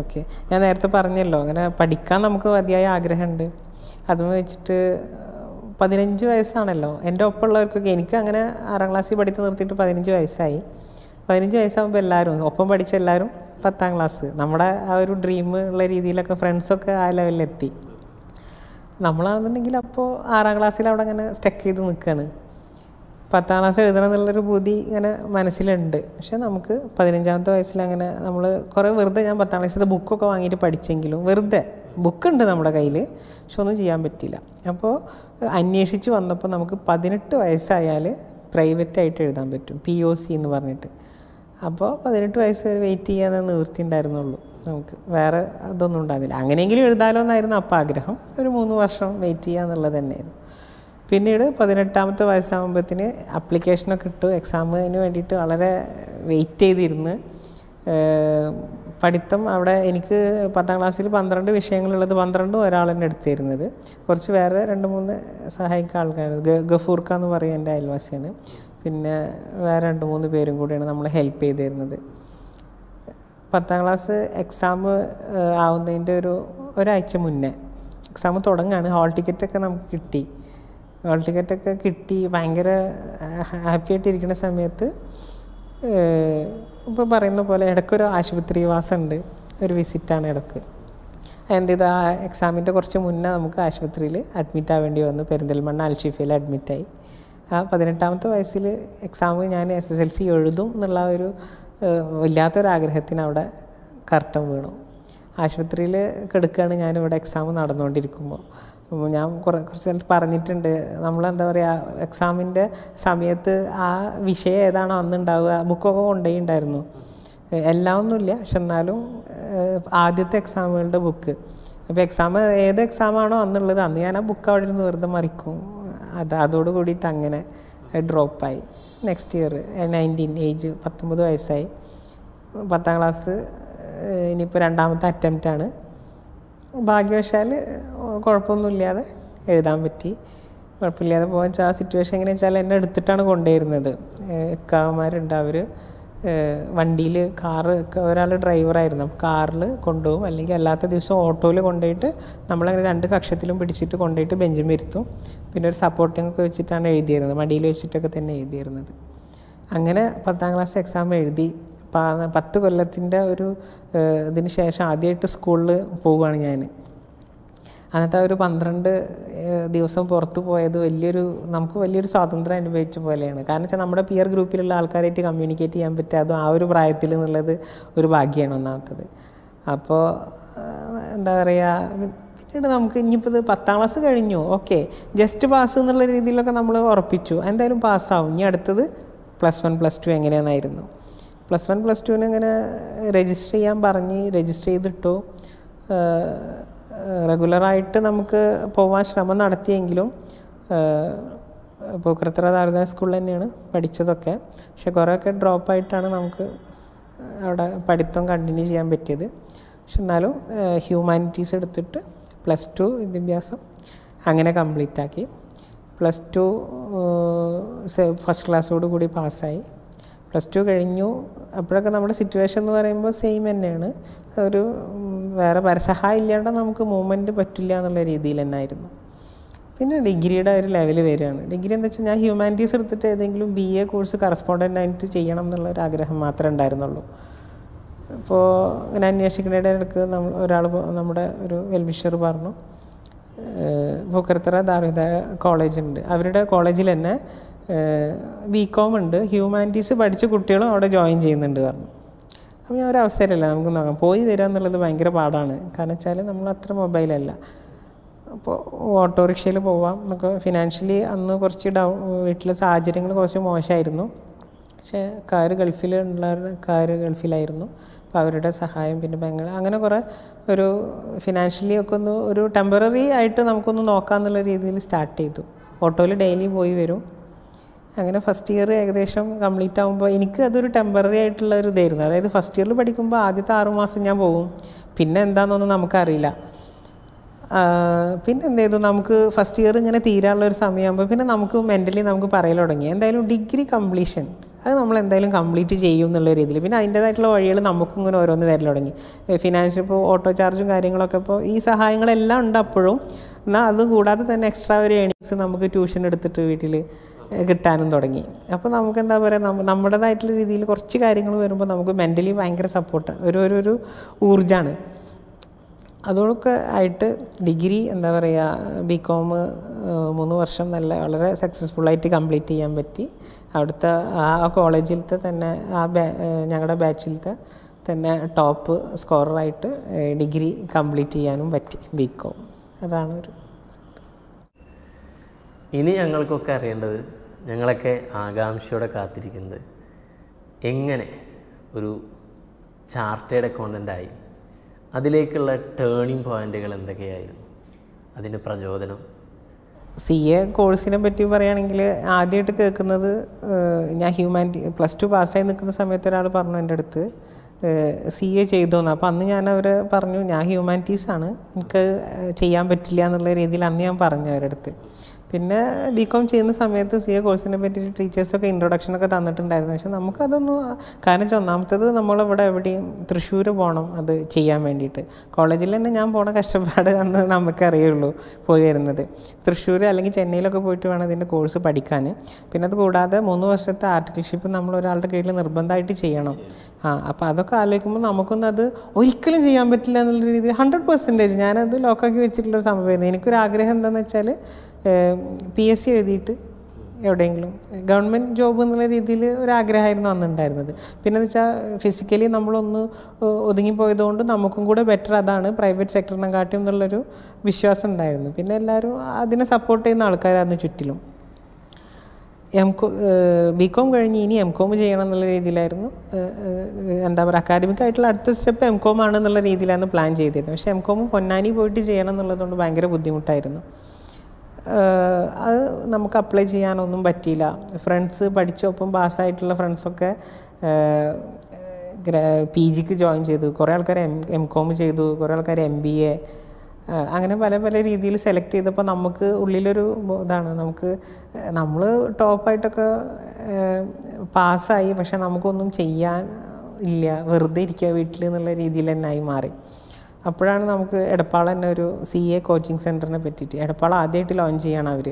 ഓക്കെ. ഞാൻ നേരത്തെ പറഞ്ഞല്ലോ അങ്ങനെ പഠിക്കാൻ നമുക്ക് മതിയായ ആഗ്രഹമുണ്ട്. അതും വെച്ചിട്ട് പതിനഞ്ച് വയസ്സാണല്ലോ. എന്റെ ഒപ്പമുള്ളവർക്കൊക്കെ എനിക്ക് അങ്ങനെ ആറാം ക്ലാസ്സിൽ പഠിച്ച് നിർത്തിയിട്ട് പതിനഞ്ച് വയസ്സായി. പതിനഞ്ച് വയസ്സാകുമ്പോൾ എല്ലാവരും ഒപ്പം പഠിച്ച എല്ലാവരും പത്താം ക്ലാസ്. നമ്മുടെ ആ ഒരു ഡ്രീം ഉള്ള രീതിയിലൊക്കെ ഫ്രണ്ട്സൊക്കെ ആ ലെവലിലെത്തി നമ്മളാണെന്നുണ്ടെങ്കിൽ അപ്പോൾ ആറാം ക്ലാസ്സിൽ അവിടെ അങ്ങനെ സ്റ്റക്ക് ചെയ്ത് നിൽക്കുകയാണ് പത്താം ക്ലാസ് എഴുതണം എന്നുള്ളൊരു ബുദ്ധി ഇങ്ങനെ മനസ്സിലുണ്ട്. പക്ഷെ നമുക്ക് പതിനഞ്ചാമത്തെ വയസ്സിൽ അങ്ങനെ നമ്മൾ കുറേ വെറുതെ ഞാൻ പത്താം ക്ലാസ്സിലത്തെ ബുക്കൊക്കെ വാങ്ങിയിട്ട് പഠിച്ചെങ്കിലും വെറുതെ ബുക്കുണ്ട് നമ്മുടെ കയ്യിൽ പക്ഷെ ഒന്നും ചെയ്യാൻ പറ്റില്ല അപ്പോൾ അന്വേഷിച്ച് വന്നപ്പോൾ നമുക്ക് പതിനെട്ട് വയസ്സായാൽ പ്രൈവറ്റായിട്ട് എഴുതാൻ പറ്റും പി ഒ സി എന്ന് പറഞ്ഞിട്ട്. അപ്പോൾ പതിനെട്ട് വയസ്സ് വരെ വെയിറ്റ് ചെയ്യാതെ നിവൃത്തി ഉണ്ടായിരുന്നുള്ളൂ നമുക്ക്. വേറെ അതൊന്നും ഉണ്ടായിരുന്നില്ല. അങ്ങനെയെങ്കിലും എഴുതാലോ എന്നായിരുന്നു അപ്പോൾ ആഗ്രഹം. ഒരു മൂന്ന് വർഷം വെയിറ്റ് ചെയ്യുക എന്നുള്ളത് തന്നെയായിരുന്നു. പിന്നീട് പതിനെട്ടാമത്തെ വയസ്സാകുമ്പോഴത്തിന് അപ്ലിക്കേഷനൊക്കെ ഇട്ടു എക്സാമിന് വേണ്ടിയിട്ട് വളരെ വെയിറ്റ് ചെയ്തിരുന്ന് പഠിത്തം അവിടെ എനിക്ക് പത്താം ക്ലാസ്സിൽ പന്ത്രണ്ട് വിഷയങ്ങളുള്ളത് പന്ത്രണ്ടും ഒരാൾ തന്നെ എടുത്തിരുന്നത്. കുറച്ച് വേറെ രണ്ട് മൂന്ന് സഹായിക്കാൻ ആൾക്കാർ ഗഫൂർക്ക എന്ന് പറയും എന്റെ അയൽവാസിയാണ്. പിന്നെ വേറെ രണ്ട് മൂന്ന് പേരും കൂടിയാണ് നമ്മളെ ഹെൽപ്പ് ചെയ്തിരുന്നത്. പത്താം ക്ലാസ് എക്സാം ആവുന്നതിന്റെ ഒരു ഒരാഴ്ച മുന്നേ. എക്സാം തുടങ്ങാണ്. ഹാൾ ടിക്കറ്റൊക്കെ നമുക്ക് കിട്ടി. ഹാൾ ടിക്കറ്റൊക്കെ കിട്ടി. ഭയങ്കര ഹാപ്പി ആയിട്ടിരിക്കുന്ന സമയത്ത് ഇപ്പോൾ പറയുന്ന പോലെ ഇടയ്ക്കൊരു ആശുപത്രി വാസമുണ്ട് ഒരു വിസിറ്റാണ് ഇടയ്ക്ക്. എന്ത് ചെയ്ത് ആ എക്സാമിന്റെ കുറച്ച് മുന്നേ നമുക്ക് ആശുപത്രിയിൽ അഡ്മിറ്റ് ആവേണ്ടി വന്നു. പെരിന്തൽമണ്ണ അൽഷിഫയിൽ അഡ്മിറ്റായി ആ പതിനെട്ടാമത്തെ വയസ്സിൽ എക്സാം ഞാൻ എസ് എസ് എൽ സി എഴുതും എന്നുള്ള ഒരു വല്ലാത്തൊരാഗ്രഹത്തിന് അവിടെ കർട്ടൻ വീണു. ആശുപത്രിയിൽ കിടക്കുകയാണ് ഞാനിവിടെ എക്സാം നടന്നുകൊണ്ടിരിക്കുമ്പോൾ ഞാൻ കുറേ കുറച്ച് സ്ഥലത്ത് പറഞ്ഞിട്ടുണ്ട്. നമ്മളെന്താ പറയുക എക്സാമിന്റെ സമയത്ത് ആ വിഷയം ഏതാണോ അന്നുണ്ടാവുക ബുക്കൊക്കെ കൊണ്ടുപോയി ഉണ്ടായിരുന്നു എല്ലാം ഒന്നുമില്ല പക്ഷെ എന്നാലും ആദ്യത്തെ എക്സാമുകളുടെ ബുക്ക് അപ്പോൾ എക്സാം ഏത് എക്സാമാണോ അന്നുള്ളത് അന്ന് ഞാൻ ആ ബുക്ക് അവിടെ ഇരുന്ന് വെറുതെ മറിക്കും. അത് അതോട് കൂടിയിട്ട് അങ്ങനെ ഡ്രോപ്പായി നെക്സ്റ്റ് ഇയർ നയന്റീൻ ഏജ് പത്തൊമ്പത് വയസ്സായി. പത്താം ക്ലാസ് ഇനിയിപ്പോൾ രണ്ടാമത്തെ അറ്റംപ്റ്റാണ് ഭാഗ്യവശാൽ കുഴപ്പമൊന്നുമില്ലാതെ എഴുതാൻ പറ്റി. കുഴപ്പമില്ലാതെ പോകാൻ വെച്ചാൽ ആ സിറ്റുവേഷൻ എങ്ങനെയാ വെച്ചാൽ എന്നെ എടുത്തിട്ടാണ് കൊണ്ടുവരുന്നത്. ഇക്കാവന്മാരുണ്ട് അവർ വണ്ടിയിൽ കാറ് ഒരാൾ ഡ്രൈവറായിരുന്നു അപ്പം കാറിൽ കൊണ്ടുപോകും. അല്ലെങ്കിൽ അല്ലാത്ത ദിവസം ഓട്ടോയിൽ കൊണ്ടുപോയിട്ട് നമ്മളങ്ങനെ രണ്ട് കക്ഷത്തിലും പിടിച്ചിട്ട് കൊണ്ടുപോയിട്ട് ബെഞ്ചിൽ ഇരുത്തും. പിന്നെ ഒരു സപ്പോർട്ടിംഗ് ഒക്കെ വെച്ചിട്ടാണ് എഴുതിയിരുന്നത്. മടിയിൽ വെച്ചിട്ടൊക്കെ തന്നെ എഴുതിയിരുന്നത്. അങ്ങനെ പത്താം ക്ലാസ് എക്സാം എഴുതി. പത്ത് കൊല്ലത്തിന്റെ ഒരു ഇതിന് ശേഷം ആദ്യമായിട്ട് സ്കൂളിൽ പോവുകയാണ് ഞാൻ. അന്നത്തെ ഒരു പന്ത്രണ്ട് ദിവസം പുറത്ത് പോയത് വലിയൊരു നമുക്ക് വലിയൊരു സ്വാതന്ത്ര്യം അനുഭവിച്ച പോലെയാണ്. കാരണം വെച്ചാൽ നമ്മുടെ പിയർ ഗ്രൂപ്പിലുള്ള ആൾക്കാരായിട്ട് കമ്മ്യൂണിക്കേറ്റ് ചെയ്യാൻ പറ്റുക അതും ആ ഒരു പ്രായത്തിൽ എന്നുള്ളത് ഒരു ഭാഗ്യമാണ് ഒന്നാമത്തത്. അപ്പോൾ എന്താ പറയുക പിന്നീട് നമുക്ക് ഇനിയിപ്പോൾ ഇത് പത്താം ക്ലാസ് കഴിഞ്ഞു ഓക്കെ ജസ്റ്റ് പാസ് എന്നുള്ള രീതിയിലൊക്കെ നമ്മൾ ഉറപ്പിച്ചു. എന്തായാലും പാസ്സാവും ഇനി അടുത്തത് പ്ലസ് വൺ പ്ലസ് ടു എങ്ങനെയാണെന്നായിരുന്നു പ്ലസ് വൺ പ്ലസ് ടുവിന് ഇങ്ങനെ രജിസ്റ്റർ ചെയ്യാൻ പറഞ്ഞ് രജിസ്റ്റർ ചെയ്തിട്ടു. റെഗുലറായിട്ട് നമുക്ക് പോവാൻ ശ്രമം നടത്തിയെങ്കിലും പൂക്കരത്തറ താരത സ്കൂളിൽ തന്നെയാണ് പഠിച്ചതൊക്കെ. പക്ഷെ കുറേയൊക്കെ ഡ്രോപ്പായിട്ടാണ് നമുക്ക് അവിടെ പഠിത്തം കണ്ടിന്യൂ ചെയ്യാൻ പറ്റിയത്. പക്ഷെ എന്നാലും ഹ്യൂമാനിറ്റീസ് എടുത്തിട്ട് പ്ലസ് ടു വിദ്യാഭ്യാസം അങ്ങനെ കംപ്ലീറ്റ് ആക്കി. പ്ലസ് ടു ഫസ്റ്റ് ക്ലാസ്സോട് കൂടി പാസ്സായി പ്ലസ് ടു കഴിഞ്ഞു. അപ്പോഴൊക്കെ നമ്മുടെ സിറ്റുവേഷൻ എന്ന് പറയുമ്പോൾ സെയിം തന്നെയാണ്. ഒരു വേറെ പരസഹായം ഇല്ലാണ്ട് നമുക്ക് മൂവ്മെന്റ് പറ്റില്ല എന്നുള്ള രീതിയിൽ തന്നെ ആയിരുന്നു പിന്നെ ഡിഗ്രിയുടെ ഒരു ലെവൽ വരികയാണ്. ഡിഗ്രി എന്താ വെച്ചാൽ ഞാൻ ഹ്യൂമാനിറ്റീസ് എടുത്തിട്ട് ഏതെങ്കിലും ബി എ കോഴ്സ് കറസ്പോണ്ടന്റ് ആയിട്ട് ചെയ്യണം എന്നുള്ള ഒരു ആഗ്രഹം മാത്രമേ ഉണ്ടായിരുന്നുള്ളൂ. അപ്പോൾ ഇങ്ങനെ അന്വേഷിക്കുന്നതിന്റെ ഇടയ്ക്ക് നമ്മൾ ഒരാൾ നമ്മുടെ ഒരു വെൽവിഷർ പറഞ്ഞു ഭൂക്കരത്തറ കോളേജ് ഉണ്ട്. അവരുടെ കോളേജിൽ തന്നെ ബി കോം ഉണ്ട്. ഹ്യൂമാനിറ്റീസ് പഠിച്ച കുട്ടികളും അവിടെ ജോയിൻ ചെയ്യുന്നുണ്ട് പറഞ്ഞു. അപ്പോൾ ഞാൻ ഒരവസരമല്ല നമുക്ക് നോക്കാം. പോയി വരിക എന്നുള്ളത് ഭയങ്കര പാടാണ്. കാരണം വെച്ചാൽ നമ്മൾ അത്ര മൊബൈലല്ല അപ്പോൾ ഓട്ടോറിക്ഷയിൽ പോവാം നമുക്ക് ഫിനാൻഷ്യലി അന്ന് കുറച്ച് ഡൗ വീട്ടിലെ സാഹചര്യങ്ങൾ കുറച്ച് മോശമായിരുന്നു. പക്ഷേ കാർ ഗൾഫിൽ കാർ ഗൾഫിലായിരുന്നു. അപ്പോൾ അവരുടെ സഹായം പിന്നെ ഭയങ്കര അങ്ങനെ കുറേ ഒരു ഫിനാൻഷ്യലി ഒക്കെ ഒന്ന് ഒരു ടെമ്പററി ആയിട്ട് നമുക്കൊന്ന് നോക്കാം എന്നുള്ള രീതിയിൽ സ്റ്റാർട്ട് ചെയ്തു. ഓട്ടോയിൽ ഡെയിലി പോയി വരും. അങ്ങനെ ഫസ്റ്റ് ഇയർ ഏകദേശം കംപ്ലീറ്റ് ആകുമ്പോൾ എനിക്ക് അതൊരു ടെമ്പററി ആയിട്ടുള്ള ഒരു ഇതായിരുന്നു. അതായത് ഫസ്റ്റ് ഇയറിൽ പഠിക്കുമ്പോൾ ആദ്യത്തെ ആറുമാസം ഞാൻ പോകും പിന്നെ എന്താണെന്നൊന്നും നമുക്കറിയില്ല. പിന്നെ എന്ത് ചെയ്തു? നമുക്ക് ഫസ്റ്റ് ഇയർ ഇങ്ങനെ തീരാനുള്ള ഒരു സമയമാകുമ്പോൾ പിന്നെ നമുക്ക് മെന്റലി നമുക്ക് പറയൽ തുടങ്ങി. എന്തായാലും ഡിഗ്രി കംപ്ലീഷൻ അത് നമ്മൾ എന്തായാലും കംപ്ലീറ്റ് ചെയ്യും എന്നുള്ള രീതിയിൽ. പിന്നെ അതിന്റേതായിട്ടുള്ള വഴികൾ നമുക്കും ഇങ്ങനെ ഓരോന്ന് വരൽ തുടങ്ങി. ഫിനാൻഷ്യൽ ഇപ്പോൾ ഓട്ടോ ചാർജും കാര്യങ്ങളൊക്കെ ഇപ്പോൾ ഈ സഹായങ്ങളെല്ലാം ഉണ്ട് അപ്പോഴും. എന്നാൽ അത് കൂടാതെ തന്നെ എക്സ്ട്രാ ഒരു ഏണിങ്സ് നമുക്ക് ട്യൂഷൻ എടുത്തിട്ട് വീട്ടിൽ കിട്ടാനും തുടങ്ങി. അപ്പോൾ നമുക്ക് എന്താ പറയുക നമ്മ നമ്മുടേതായിട്ടുള്ള രീതിയിൽ കുറച്ച് കാര്യങ്ങൾ വരുമ്പോൾ നമുക്ക് മെന്റലി ഭയങ്കര സപ്പോർട്ട് ഒരു ഒരു ഒരു ഊർജമാണ് അതോടൊക്കെ ആയിട്ട് ഡിഗ്രി എന്താ പറയുക ബി കോം മൂന്ന് വർഷം നല്ല വളരെ സക്സസ്ഫുള്ളായിട്ട് കംപ്ലീറ്റ് ചെയ്യാൻ പറ്റി. അവിടുത്തെ ആ കോളേജിലത്തെ തന്നെ ആ ഞങ്ങളുടെ ബാച്ചിലത്തെ തന്നെ ടോപ്പ് സ്കോററായിട്ട് ഡിഗ്രി കംപ്ലീറ്റ് ചെയ്യാനും പറ്റി ബി കോം അതാണ് ഒരു ഇനി ഞങ്ങൾക്കൊക്കെ അറിയേണ്ടത് ഞങ്ങളൊക്കെ ആകാംക്ഷയോടെ കാത്തിരിക്കുന്നത് എങ്ങനെ ഒരു ചാർട്ടേഡ് അക്കൗണ്ടന്റായി അതിലേക്കുള്ള ടേണിംഗ് പോയിന്റുകൾ എന്തൊക്കെയായിരുന്നു? അതിന്റെ പ്രചോദനം. സി എ കോഴ്സിനെ പറ്റി പറയുകയാണെങ്കിൽ ആദ്യമായിട്ട് കേൾക്കുന്നത് ഞാൻ ഹ്യൂമാനിറ്റി പ്ലസ് ടു പാസ്സായി നിൽക്കുന്ന സമയത്ത് ഒരാൾ പറഞ്ഞു എന്റെ അടുത്ത് സി എ ചെയ്തോന്ന് അപ്പോൾ അന്ന് ഞാൻ അവർ പറഞ്ഞു ഞാൻ ഹ്യൂമാനിറ്റീസ് ആണ് എനിക്ക് ചെയ്യാൻ പറ്റില്ല എന്നുള്ള രീതിയിൽ അന്ന് ഞാൻ പറഞ്ഞു അവരുടെ അടുത്ത്. പിന്നെ ബി കോം ചെയ്യുന്ന സമയത്ത് സി എ കോഴ്സിനെ പറ്റി ടീച്ചേഴ്സൊക്കെ ഇൻട്രൊഡക്ഷനൊക്കെ തന്നിട്ടുണ്ടായിരുന്നു. പക്ഷെ നമുക്കതൊന്നും കാരണം വെച്ചാൽ ഒന്നാമത്തത് നമ്മളിവിടെ എവിടെയും തൃശ്ശൂർ പോകണം അത് ചെയ്യാൻ വേണ്ടിയിട്ട്. കോളേജിൽ തന്നെ ഞാൻ പോണ കഷ്ടപ്പാട് അന്ന് നമുക്കറിയുള്ളൂ പോയി വരുന്നത് തൃശ്ശൂർ അല്ലെങ്കിൽ ചെന്നൈയിലൊക്കെ പോയിട്ട് വേണം ഇതിന്റെ കോഴ്സ് പഠിക്കാൻ പിന്നെ അത് കൂടാതെ മൂന്ന് വർഷത്തെ ആർട്ടിക്കൽഷിപ്പ് നമ്മൾ ഒരാളുടെ കീഴിൽ നിർബന്ധമായിട്ട് ചെയ്യണം. ആ അപ്പോൾ അതൊക്കെ ആലോചിക്കുമ്പോൾ നമുക്കൊന്നും അത് ഒരിക്കലും ചെയ്യാൻ പറ്റില്ല എന്നുള്ള രീതിയിൽ ഹൺഡ്രഡ് പെർസെന്റേജ് ഞാനത് ലോക്കാക്കി വെച്ചിട്ടുള്ളൊരു സംഭവമായിരുന്നു. എനിക്കൊരു ആഗ്രഹം എന്താണെന്ന് വെച്ചാൽ പി എസ് സി എഴുതിയിട്ട് എവിടെയെങ്കിലും. ഗവൺമെന്റ് ജോബ് എന്നുള്ള രീതിയിൽ ഒരു ആഗ്രഹമായിരുന്നു അന്നുണ്ടായിരുന്നത്. പിന്നെ എന്ന് വെച്ചാൽ ഫിസിക്കലി നമ്മളൊന്ന് ഒതുങ്ങിപ്പോയതുകൊണ്ട് നമുക്കും കൂടെ ബെറ്റർ അതാണ് പ്രൈവറ്റ് സെക്ടറിനെ കാട്ടിയും എന്നുള്ളൊരു വിശ്വാസം ഉണ്ടായിരുന്നു. പിന്നെ എല്ലാവരും അതിനെ സപ്പോർട്ട് ചെയ്യുന്ന ആൾക്കാരായിരുന്നു ചുറ്റിലും. എം കോ ബി കോം കഴിഞ്ഞ് ഇനി എം കോം ചെയ്യണം എന്നുള്ള രീതിയിലായിരുന്നു. എന്താ പറയുക അക്കാദമിക് ആയിട്ടുള്ള അടുത്ത സ്റ്റെപ്പ് എം കോം ആണെന്നുള്ള രീതിയിലായിരുന്നു പ്ലാൻ ചെയ്തിരുന്നത്. പക്ഷേ എം കോം പൊന്നാനി പോയിട്ട് ചെയ്യണം എന്നുള്ളതുകൊണ്ട് ഭയങ്കര ബുദ്ധിമുട്ടായിരുന്നു. അത് നമുക്ക് അപ്ലൈ ചെയ്യാനൊന്നും പറ്റിയില്ല. ഫ്രണ്ട്സ് പഠിച്ചൊപ്പം പാസ്സായിട്ടുള്ള ഫ്രണ്ട്സൊക്കെ പി ജിക്ക് ജോയിൻ ചെയ്തു. കുറേ ആൾക്കാർ എം എം കോം ചെയ്തു. കുറേ ആൾക്കാർ എം ബി എ അങ്ങനെ പല പല രീതിയിൽ സെലക്ട് ചെയ്തപ്പോൾ നമുക്ക് ഉള്ളിലൊരു ഇതാണ്. നമുക്ക് നമ്മൾ ടോപ്പായിട്ടൊക്കെ പാസ്സായി പക്ഷെ നമുക്കൊന്നും ചെയ്യാൻ ഇല്ല. വെറുതെ ഇരിക്കുക വീട്ടിൽ എന്നുള്ള രീതിയിൽ തന്നെ ആയി മാറി. അപ്പോഴാണ് നമുക്ക് എടപ്പാൾ തന്നെ ഒരു സി എ കോച്ചിങ് സെന്ററിനെ പറ്റിയിട്ട് എടപ്പാൾ ആദ്യമായിട്ട് ലോഞ്ച് ചെയ്യണം അവർ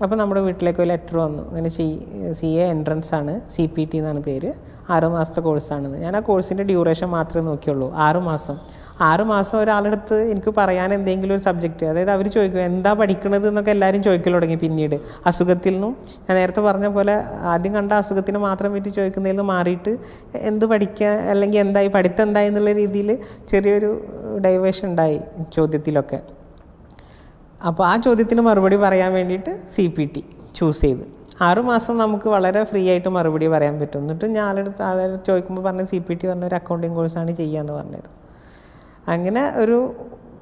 അപ്പോൾ നമ്മുടെ വീട്ടിലേക്ക് ഒരു ലെറ്റർ വന്നു. അങ്ങനെ സി സി എ എൻട്രൻസ് ആണ്. സി പി ടി എന്നാണ് പേര്. ആറ് മാസത്തെ കോഴ്സാണെന്ന് ഞാൻ ആ കോഴ്സിന്റെ ഡ്യൂറേഷൻ മാത്രമേ നോക്കിയുള്ളൂ. ആറ് മാസം. ആറ് മാസം ഒരാളെടുത്ത് എനിക്ക് പറയാൻ എന്തെങ്കിലും ഒരു സബ്ജക്റ്റ് അതായത് അവർ ചോദിക്കും എന്താ പഠിക്കണത്? എന്നൊക്കെ എല്ലാവരും ചോദിക്കൽ തുടങ്ങി പിന്നീട്. അസുഖത്തിൽ നിന്നും. ഞാൻ നേരത്തെ പറഞ്ഞ പോലെ ആദ്യം കണ്ട അസുഖത്തിന് മാത്രം പറ്റി ചോദിക്കുന്നതിൽ നിന്ന് മാറിയിട്ട് എന്ത് പഠിക്കുക അല്ലെങ്കിൽ എന്തായി പഠിത്തം എന്തായി എന്നുള്ള രീതിയിൽ ചെറിയൊരു ഡൈവേഷൻ ഉണ്ടായി ചോദ്യത്തിലൊക്കെ. അപ്പോൾ ആ ചോദ്യത്തിന് മറുപടി പറയാൻ വേണ്ടിയിട്ട് സി പി ടി ചൂസ് ചെയ്ത്. ആറുമാസം നമുക്ക് വളരെ ഫ്രീ ആയിട്ട് മറുപടി പറയാൻ പറ്റും. എന്നിട്ട് ഞാനടുത്ത് ആളെ ചോദിക്കുമ്പോൾ പറഞ്ഞ സി പി ടി പറഞ്ഞ ഒരു അക്കൗണ്ടിങ് കോഴ്സാണ് ചെയ്യാമെന്ന് പറഞ്ഞിരുന്നു. അങ്ങനെ ഒരു